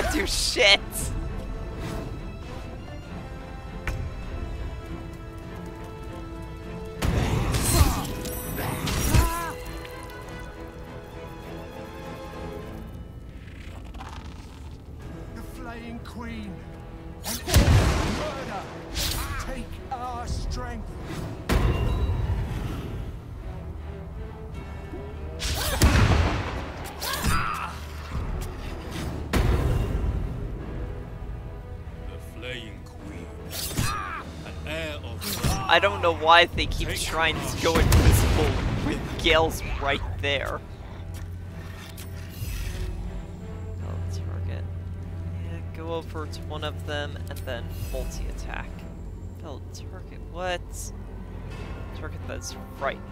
can't do shit. Why they keep trying to go invisible with Gale's right there. Oh, target. Yeah, go over to one of them and then multi-attack. Fell target what? Target that's frightened.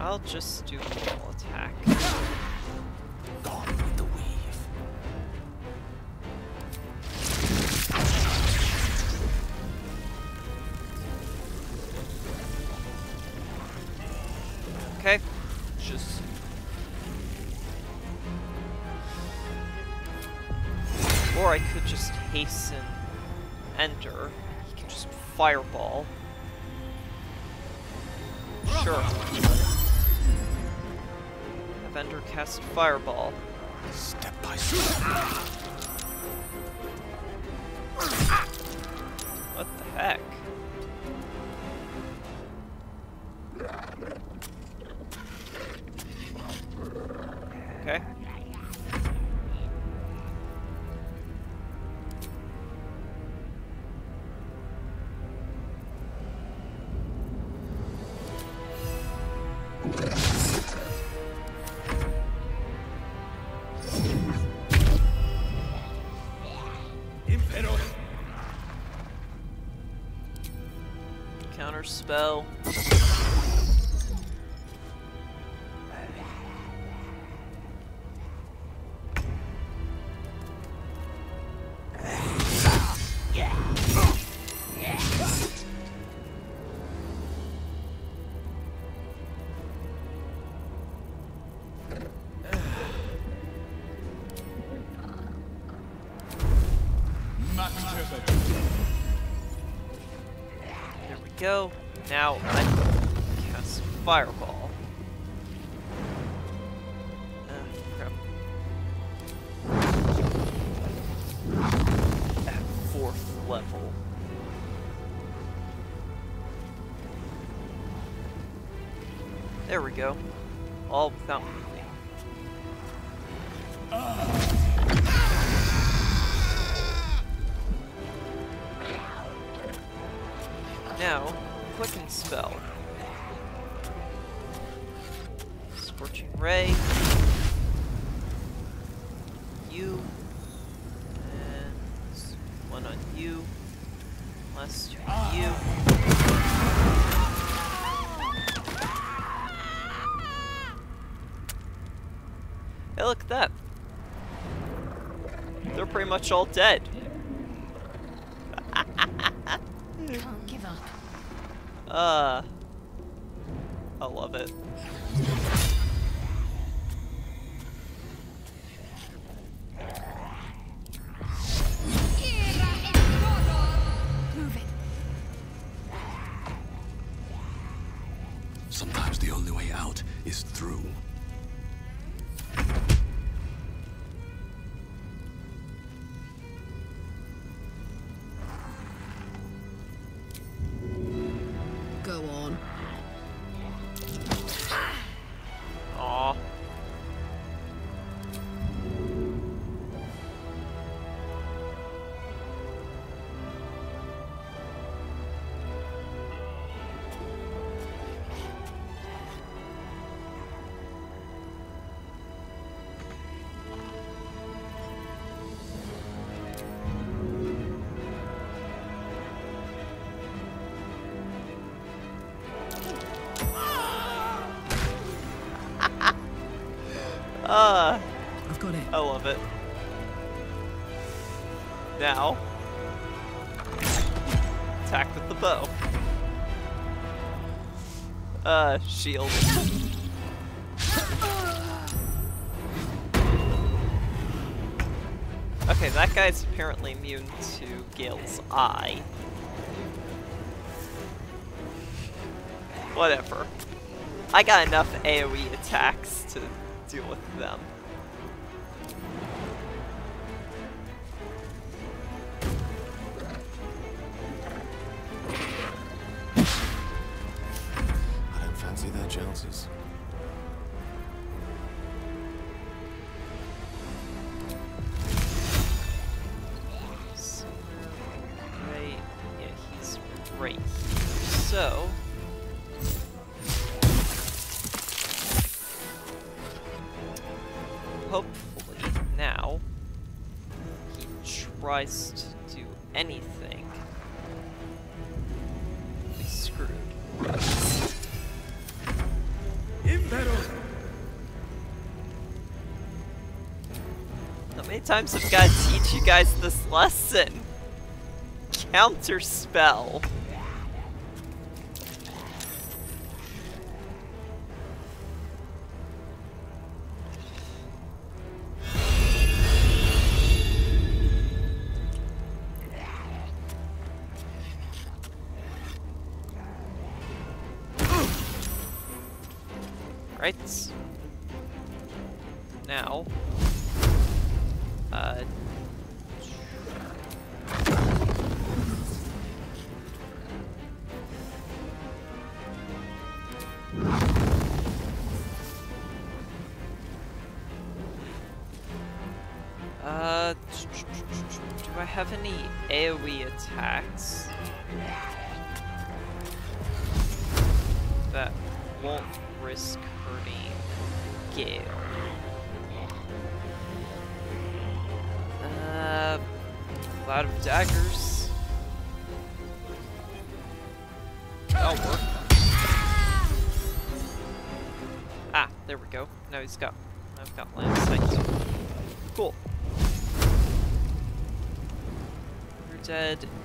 I'll just do full attack. Cast fireball. Step by step. Spell. They're Now, attack with the bow. Uh, shield. Okay, that guy's apparently immune to Gale's eye. Whatever. I got enough AoE attacks hopefully now he tries to do anything. He's screwed. How many times have I got to teach you guys this lesson? Counter spell.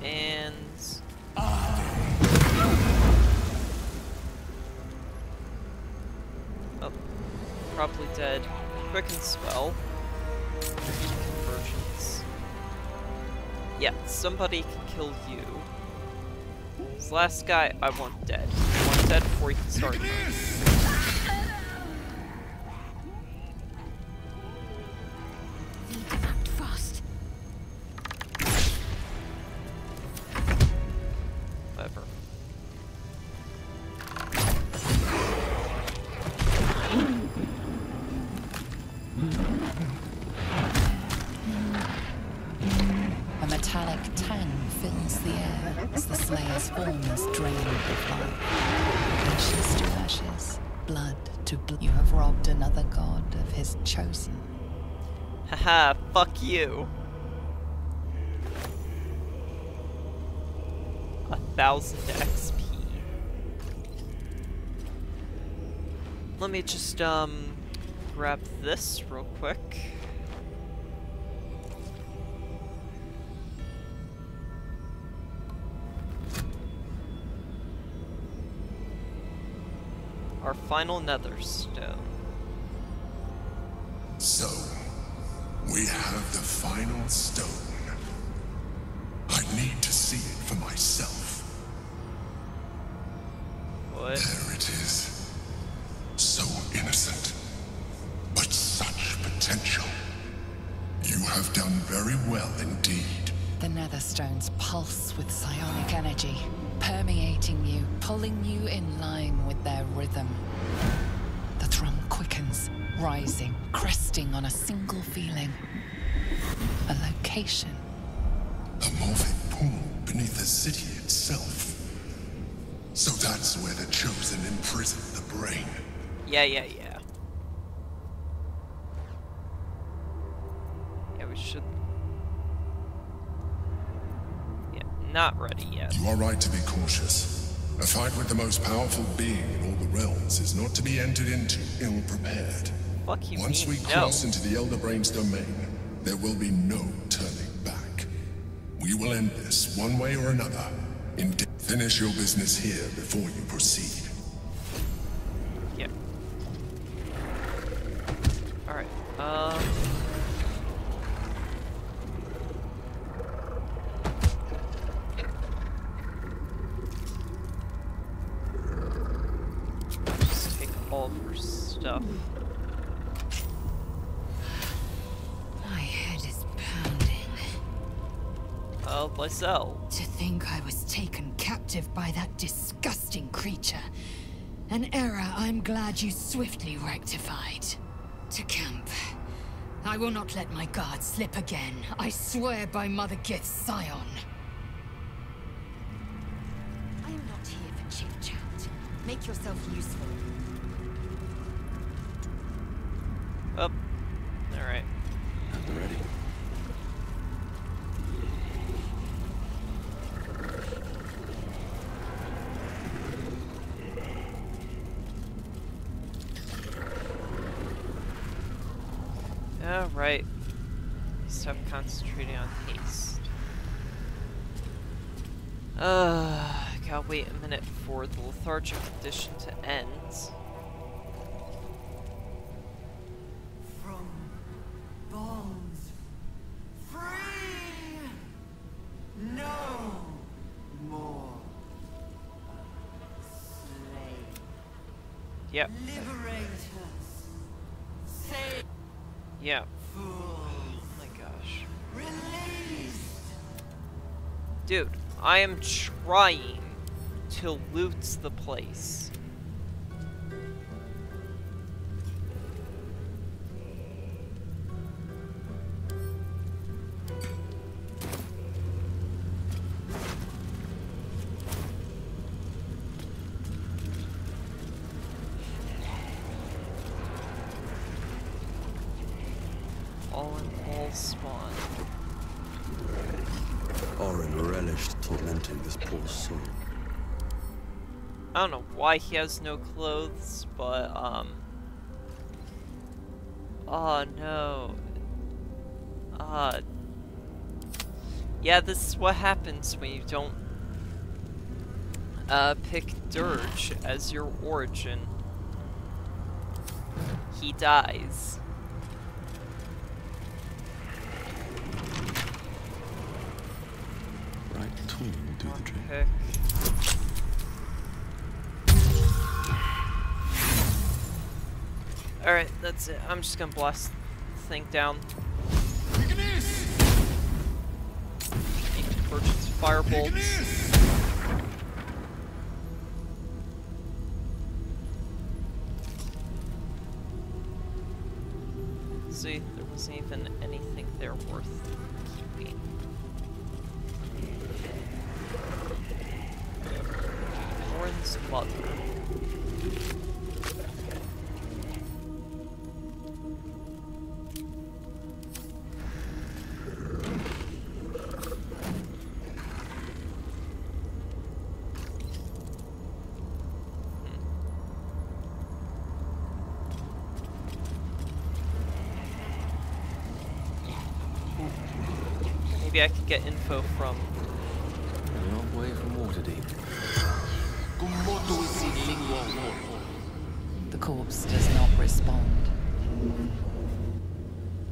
And... Oh, probably dead. Quicken spell. Conversions. Yeah, somebody can kill you. This last guy I want dead. I want dead before he can start. Me just, um, grab this real quick. Our final nether stone. Not ready yet. You are right to be cautious. A fight with the most powerful being in all the realms is not to be entered into ill-prepared. Fuck you Once mean, we no. cross into the Elder Brain's domain, there will be no turning back. We will end this one way or another. In Finish your business here before you proceed. Lae'zel. To think I was taken captive by that disgusting creature. An error I'm glad you swiftly rectified. To camp. I will not let my guard slip again. I swear by Mother Gith's scion. I am not here for chit-chat. Make yourself useful. Up. Alright. I'm ready. Alright. Stop concentrating on haste. Uh, gotta wait a minute for the lethargic condition to end. From bonds free, no more slave. Yep. Liberate us. Save Yeah. Oh my gosh. Released. Dude, I am trying to loot the place. Why he has no clothes, but, um... Oh, no. Uh... Yeah, this is what happens when you don't, uh, pick Durge as your origin. He dies. Right tool will do the trick. Alright, that's it. I'm just gonna blast thing down. Purchase firebolts. See, there wasn't even anything there worth Maybe I could get info from. A long way from Waterdeep. The corpse does not respond.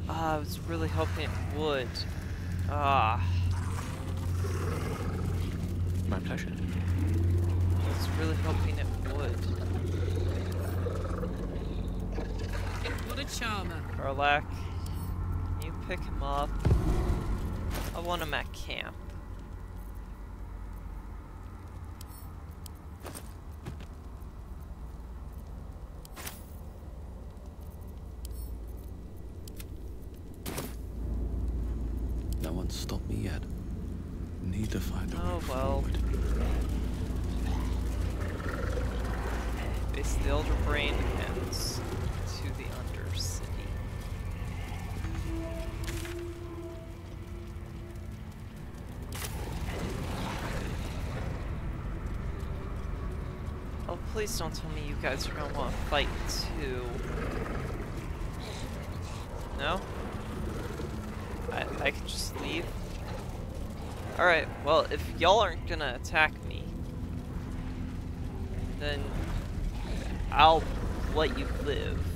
Ah, I was really hoping it would. Ah, My pleasure. I was really hoping it would. What a charmer. Karlach, can you pick him up? I want him at camp. Please don't tell me you guys are gonna want to fight too. No? I, I can just leave? Alright, well, if y'all aren't gonna attack me, then I'll let you live.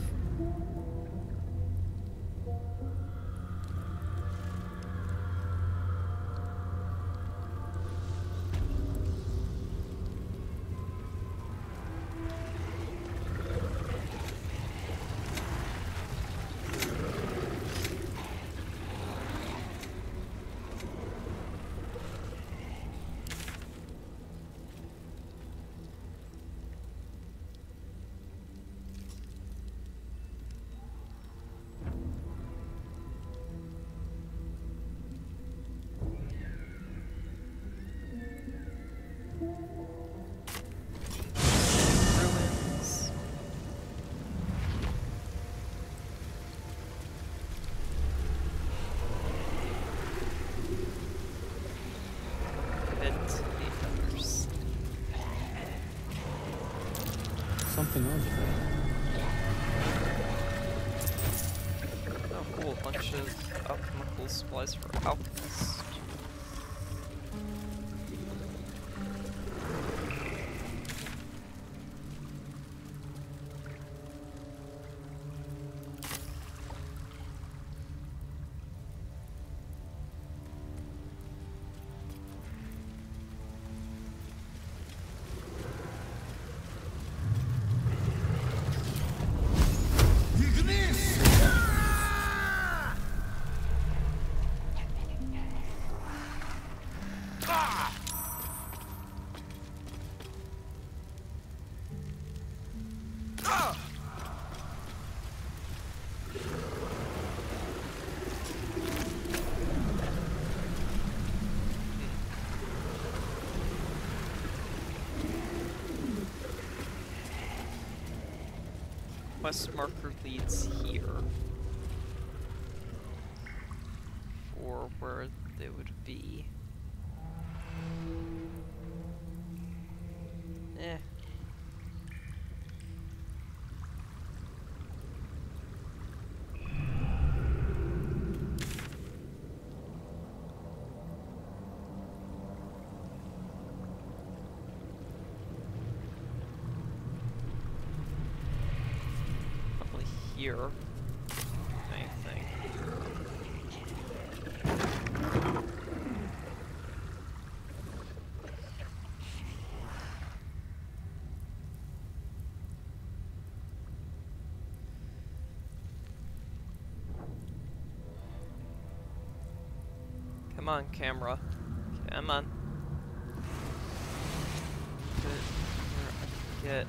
Marker leads here. here. Same thing. Come on, camera. Come on. Get.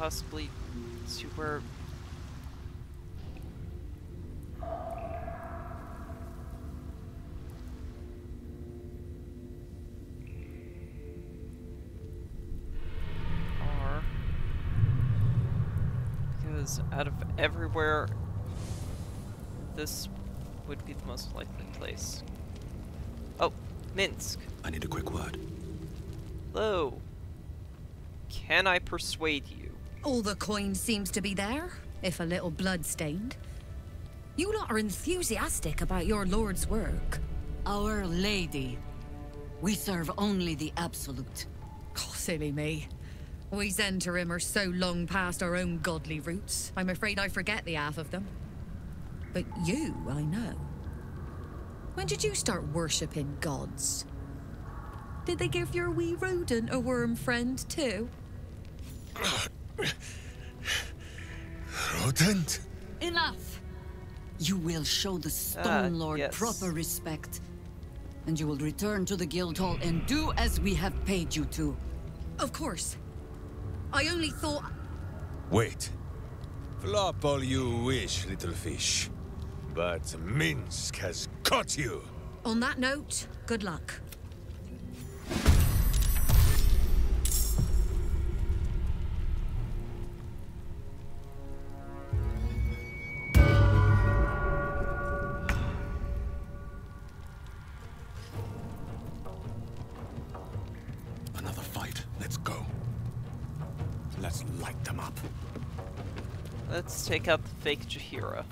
Possibly where are because out of everywhere this would be the most likely place. Oh, Minsc. I need a quick word. Hello. Can I persuade you? All the coin seems to be there, if a little blood-stained. You lot are enthusiastic about your lord's work. Our Lady. We serve only the Absolute. Oh, silly me. We Zhentarim are so long past our own godly roots, I'm afraid I forget the half of them. But you, I know. When did you start worshipping gods? Did they give your wee rodent a worm friend, too? [CLEARS THROAT] Rodent? Enough! You will show the Ah, Stone Lord yes. proper respect. And you will return to the guild hall and do as we have paid you to. Of course. I only thought. Wait. Flop all you wish, little fish. But Minsc has caught you. On that note, good luck. Fake Jaheira.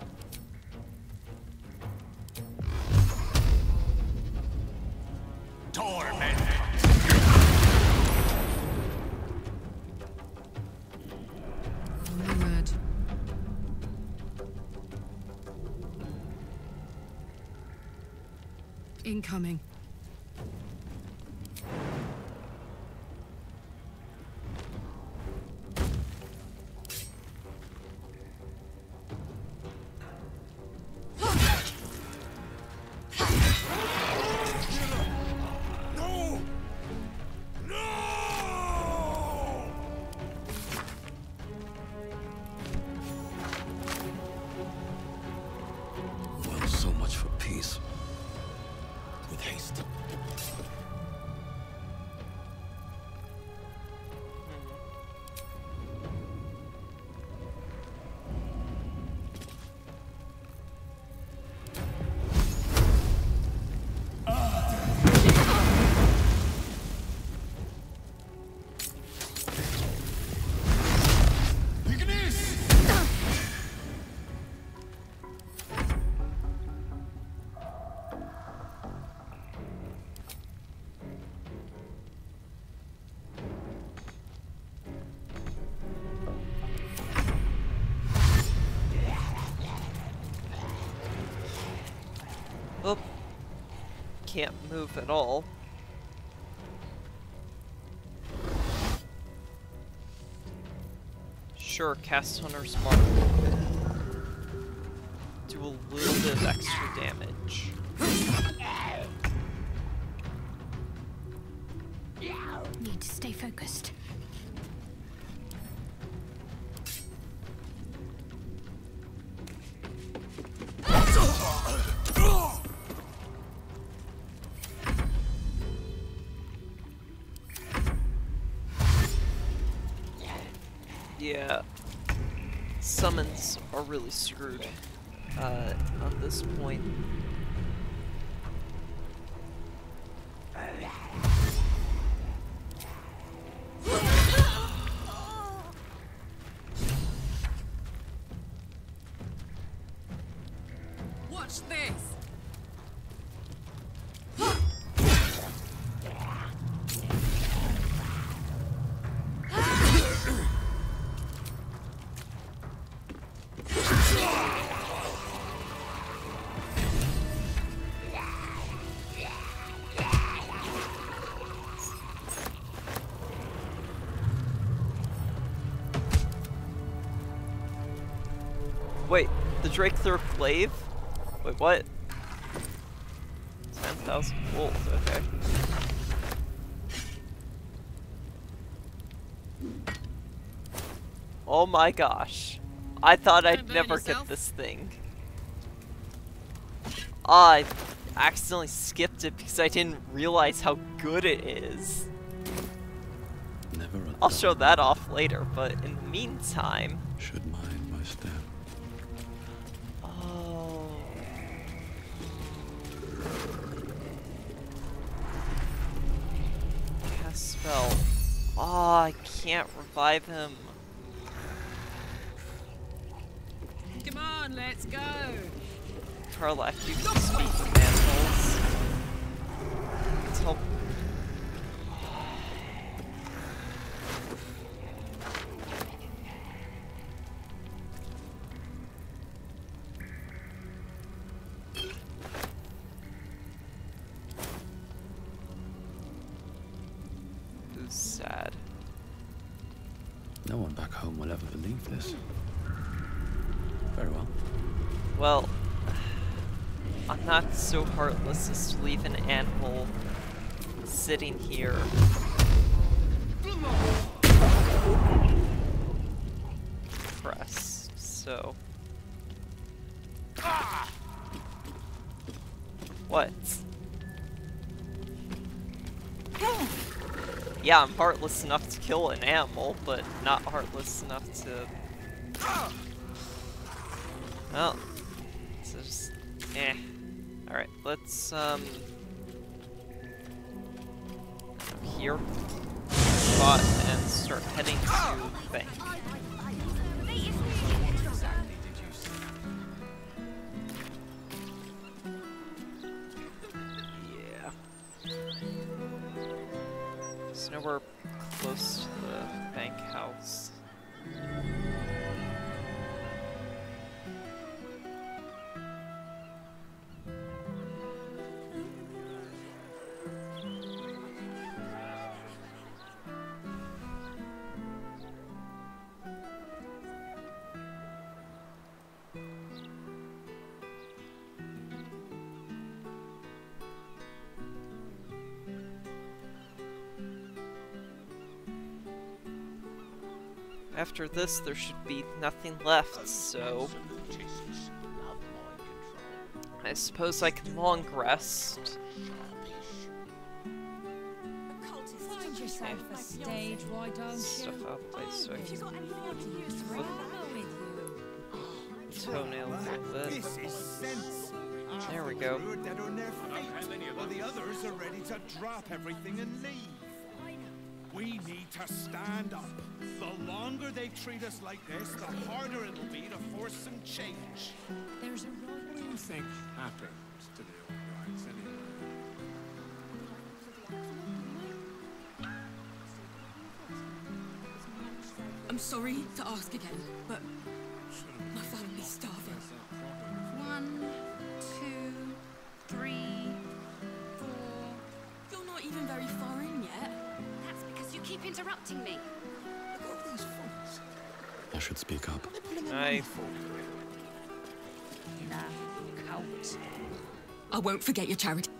Can't move at all. Sure, cast Hunter's Mark. Do a little bit of extra damage. Summons are really screwed uh, on this point. The Drakethroat Glaive? Wait, what? 10,000 gold, okay. Oh my gosh. I thought I'd never yourself? get this thing. Ah, I accidentally skipped it because I didn't realize how good it is. Never a I'll show that off later, but in the meantime... can't revive him. Come on, let's go. Karlach, you can speak animals. Leave an animal sitting here. Press, so. What? Yeah, I'm heartless enough to kill an animal, but not heartless enough to... Well, um... Here. Spot and start heading to After this, there should be nothing left, so... I suppose I can long rest. Find yourself a stage, why don't Stuff you? out of place so I can flip toenail ah, a little bit. This. There we go. We're dead on their feet, while the others are ready to drop everything and leave. We need to stand up. The longer they treat us like this, the harder it'll be to force some change. There's a right What do you think happened to the old guys anyway? I'm sorry to ask again, but my family's starving. One, two, three, four. You're not even very far in yet. That's because you keep interrupting me. Look at these fools. I should speak up. I... Nah, cult. I won't forget your charity.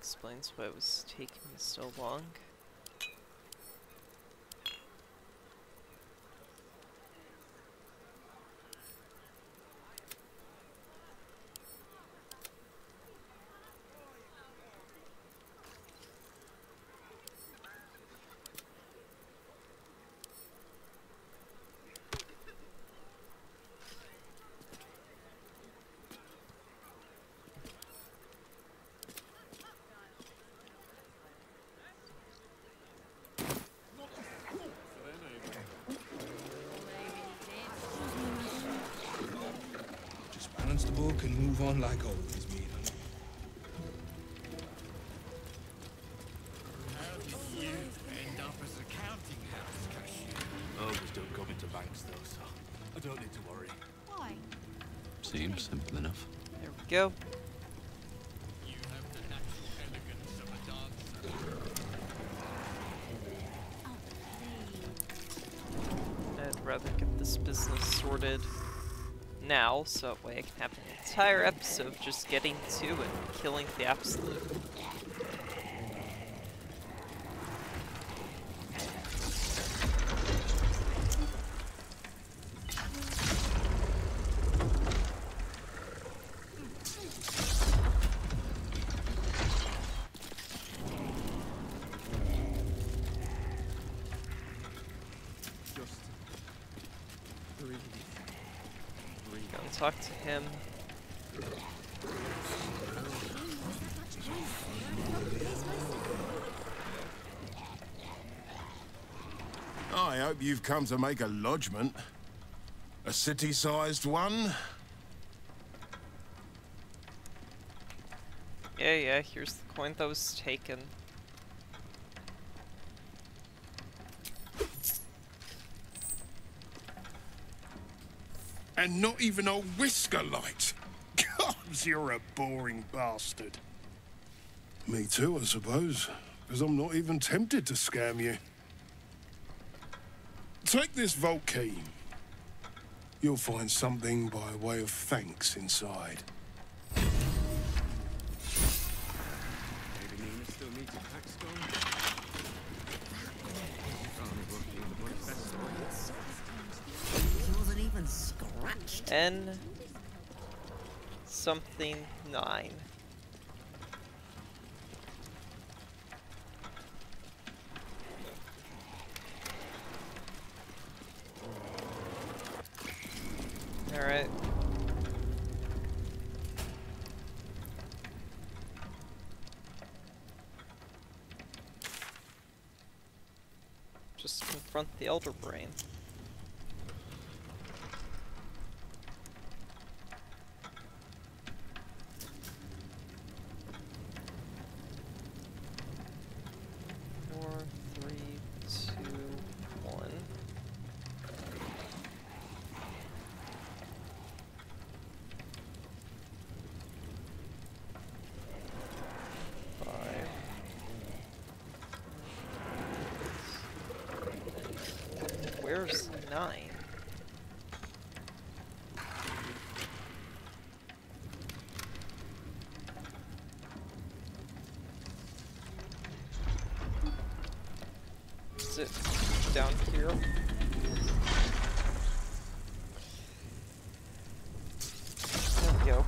Explains why it was taking me so long. move on like always, Mira. How did you end up as a counting house cashier? Ogres don't come into banks though, so I don't need to worry. Why? Seems simple enough. There we go. I'd rather get this business sorted now, so that way I can have an entire episode just getting to and killing the absolute. Just breathe. Breathe. Go and talk to him. I hope you've come to make a lodgment. A city-sized one? Yeah, yeah, here's the coin that was taken. And not even a whisker light. [LAUGHS] God, you're a boring bastard. Me too, I suppose. Because I'm not even tempted to scam you. Take this vault key. You'll find something by way of thanks inside. Maybe Nina still needs a pack stone. He wasn't even scratched. N something nine. Just confront the Elder Brain. Four, three, two, one. Five. Where's nine? Is it down here? There we go.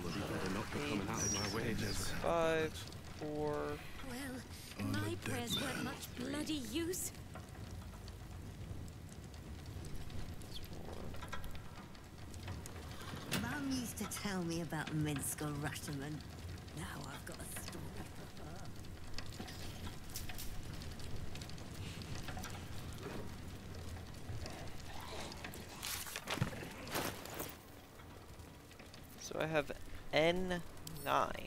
Bloody better not be coming out of my way, Jez. Five, four. Well, my prayers weren't much bloody use. Mum used to tell me about Minsker Ratterman. Now I've got a story. So I have N9.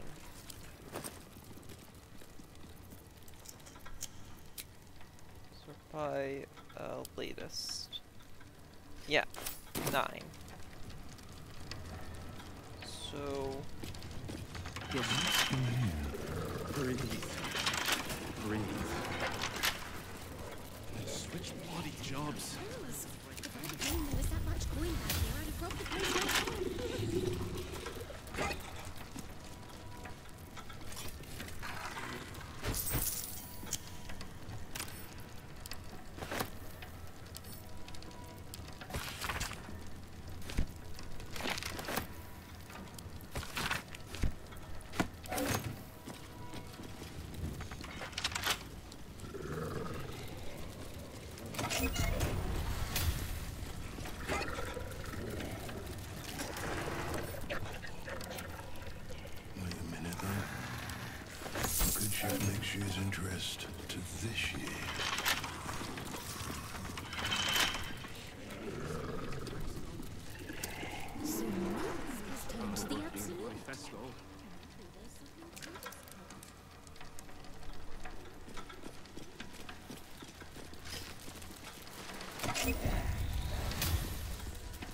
Year's interest to this year.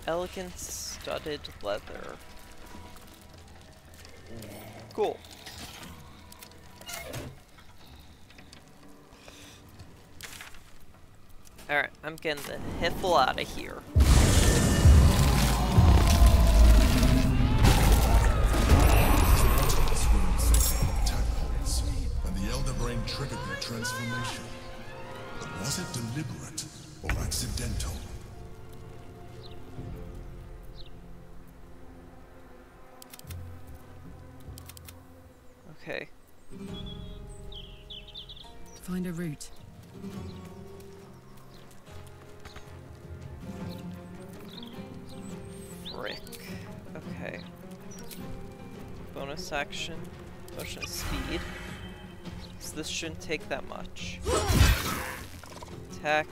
Elegant studded leather. I'm getting the hiffle out of here. and the Elder Brain triggered their transformation. But was it deliberate action. Motion speed. So this shouldn't take that much. Attack.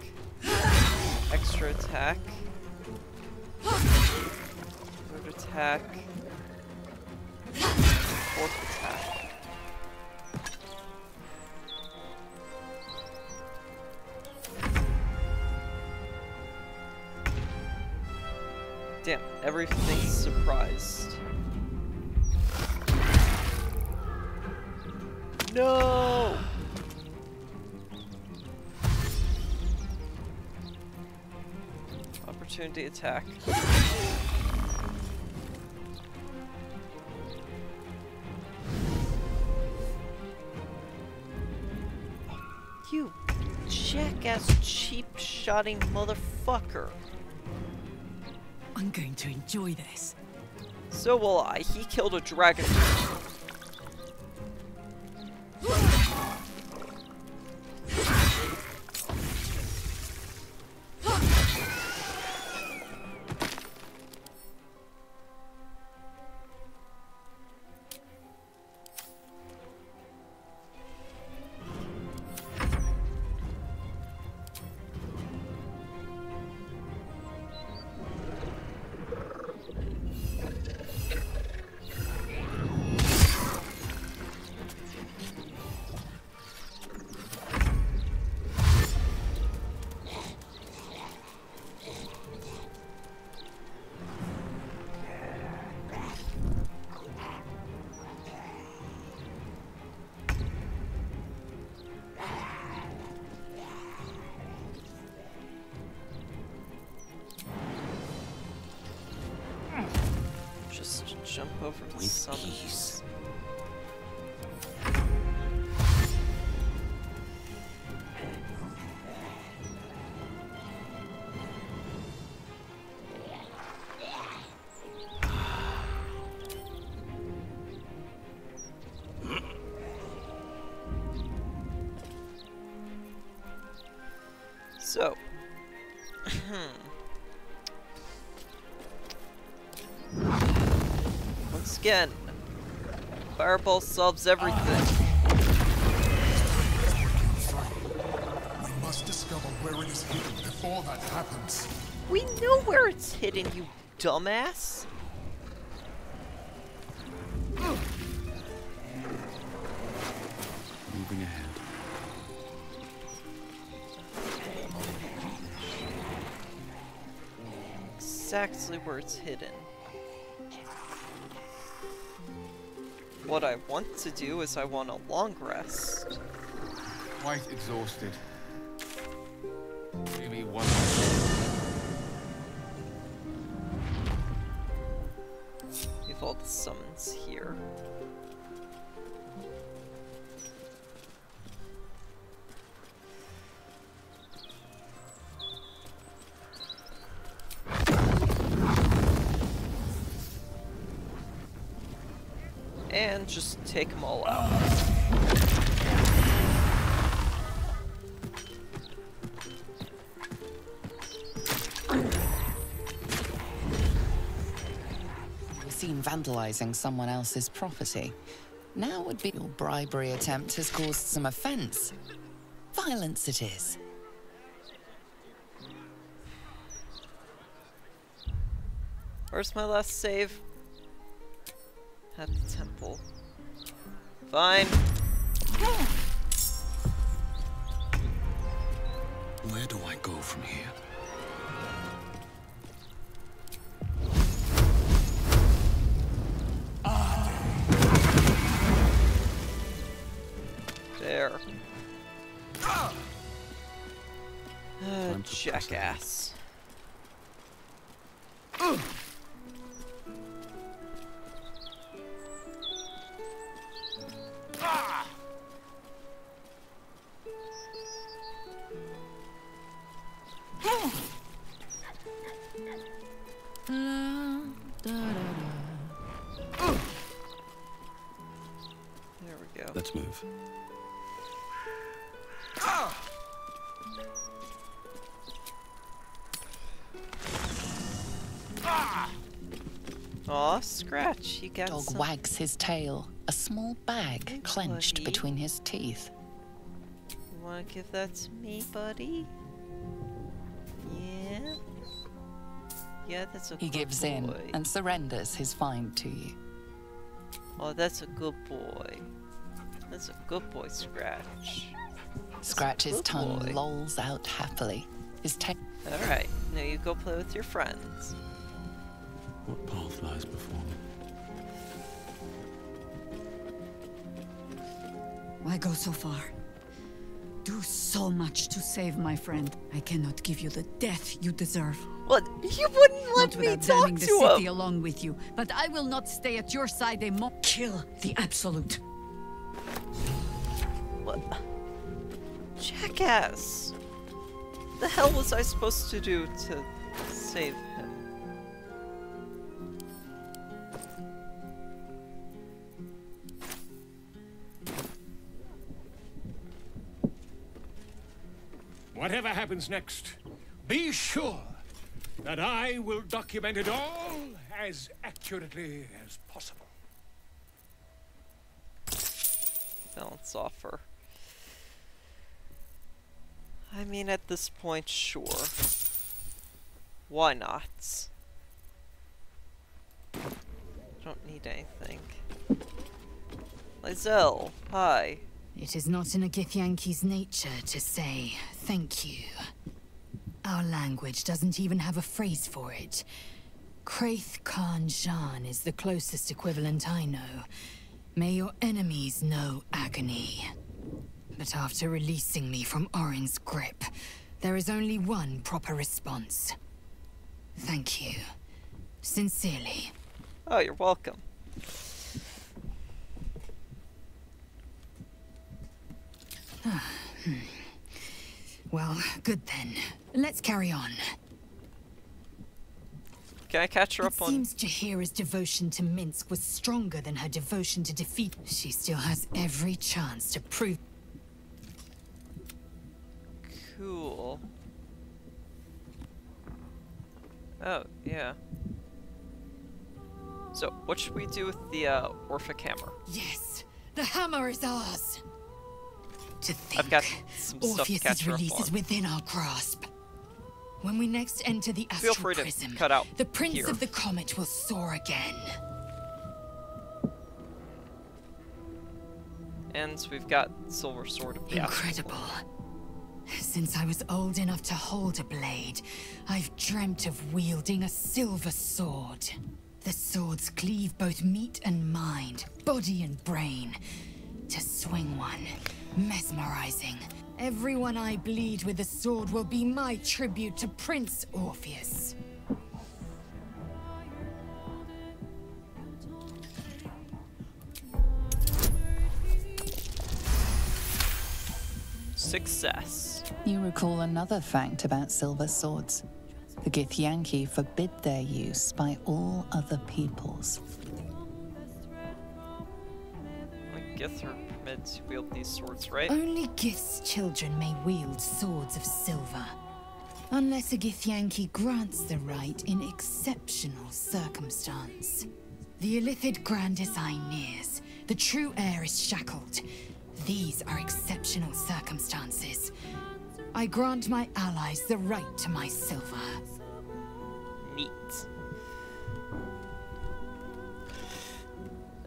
Extra attack. Third attack. Fourth attack. Damn, everything's surprised. No! Opportunity attack. You jackass cheap shotting motherfucker. I'm going to enjoy this. So will I. He killed a dragon. Again, Fireball solves everything. We must discover where it is hidden before that happens. We know where it's hidden, you dumbass. Moving ahead. Exactly where it's hidden. I want to do is I want a long rest. Quite exhausted. Me one. Leave all the summons here. Take them all out. Were seen vandalizing someone else's property. Now would be your bribery attempt has caused some offense. Violence it is. Where's my last save? At the temple. Fine. Where do I go from here? There. Uh, jackass. Dog some... wags his tail, a small bag clenched buddy. between his teeth. You wanna give that to me, buddy? Yeah? Yeah, that's a He good gives boy. in and surrenders his find to you. Oh, that's a good boy. That's a good boy, Scratch. Scratch's good tongue boy. lolls out happily. His tail. Alright, now you go play with your friends. What path lies before me? Why go so far? Do so much to save my friend. I cannot give you the death you deserve. What? You wouldn't let Not me talk damning the city him! along with you. But I will not stay at your side a mo- Kill the Absolute. What? Jackass! The hell was I supposed to do to save Whatever happens next, be sure that I will document it all as accurately as possible. Balance offer. I mean, at this point, sure. Why not? I Don't need anything. Lae'zel, hi. It is not in a Githyanki's nature to say thank you. Our language doesn't even have a phrase for it. Kraith Khan Jan is the closest equivalent I know. May your enemies know agony. But after releasing me from Orin's grip, there is only one proper response. Thank you. Sincerely. Oh, you're welcome. [SIGHS] well, good then. Let's carry on. Can I catch her It up on... It seems Jaheira's devotion to Minsc was stronger than her devotion to defeat. She still has every chance to prove. Cool. Oh, yeah. So, what should we do with the uh, Orphic Hammer? Yes, the hammer is ours. To think, I've got some stuff to release is within our grasp. When we next enter the Feel astral free to prism, cut out the Prince here. of the Comet will soar again. And we've got Silver Sword of the Incredible. Since I was old enough to hold a blade, I've dreamt of wielding a silver sword. The swords cleave both meat and mind, body and brain. To swing one, mesmerizing. Everyone I bleed with the sword will be my tribute to Prince Orpheus. Success. You recall another fact about silver swords. The Githyanki forbid their use by all other peoples. Like Wield these swords, right? Only Gith's children may wield swords of silver. Unless a Githyanki grants the right in exceptional circumstance. The Illithid Grand Designeers, The true heir is shackled. These are exceptional circumstances. I grant my allies the right to my silver. Neat.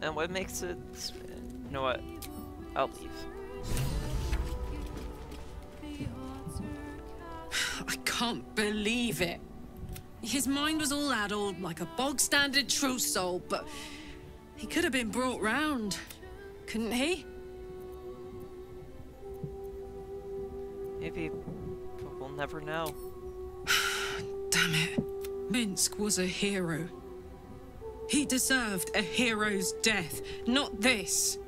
And what makes it... You know what? I'll leave. [SIGHS] I can't believe it. His mind was all addled like a bog standard true soul, but he could have been brought round, couldn't he? Maybe, but we'll never know. [SIGHS] Damn it. Minsc was a hero. He deserved a hero's death, not this.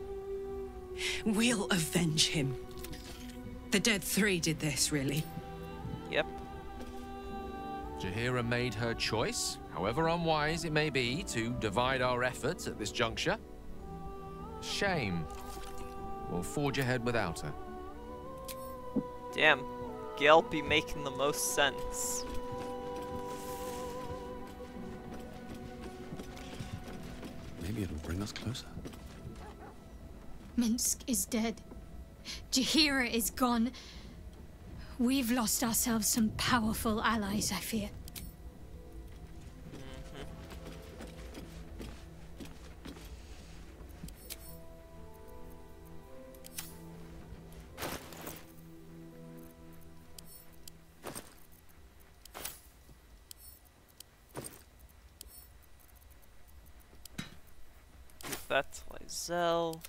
We'll avenge him. The Dead Three did this, really. Yep. Jaheira made her choice, however unwise it may be, to divide our efforts at this juncture. Shame. We'll forge ahead without her. Damn, Gale be making the most sense. Maybe it'll bring us closer. Minsc is dead. Jaheira is gone. We've lost ourselves some powerful allies, I fear. That to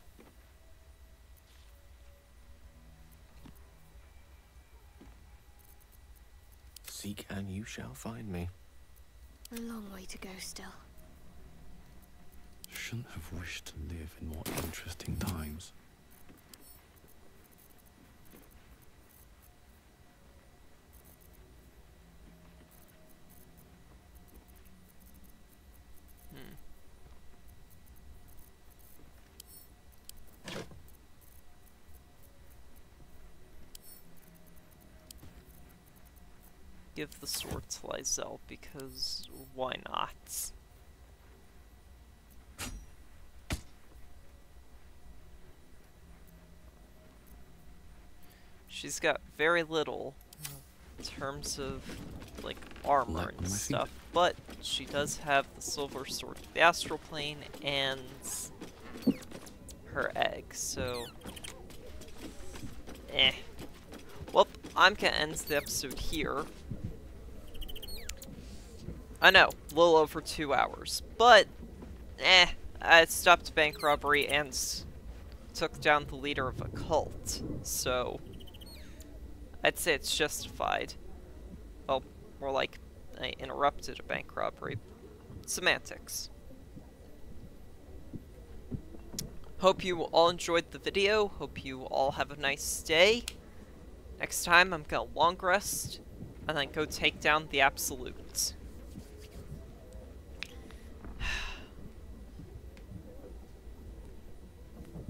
Seek and you shall find me. A long way to go still. Shouldn't have wished to live in more interesting times. Hmm. Give the sword to Lae'zel because why not? She's got very little in terms of like armor and stuff, but she does have the silver sword the astral plane and her egg, so eh. Well, I'm gonna end the episode here. I know, a little over two hours, but eh, I stopped bank robbery and took down the leader of a cult, so I'd say it's justified. Well, more like I interrupted a bank robbery. Semantics. Hope you all enjoyed the video. Hope you all have a nice day. Next time, I'm gonna long rest and then go take down the absolutes.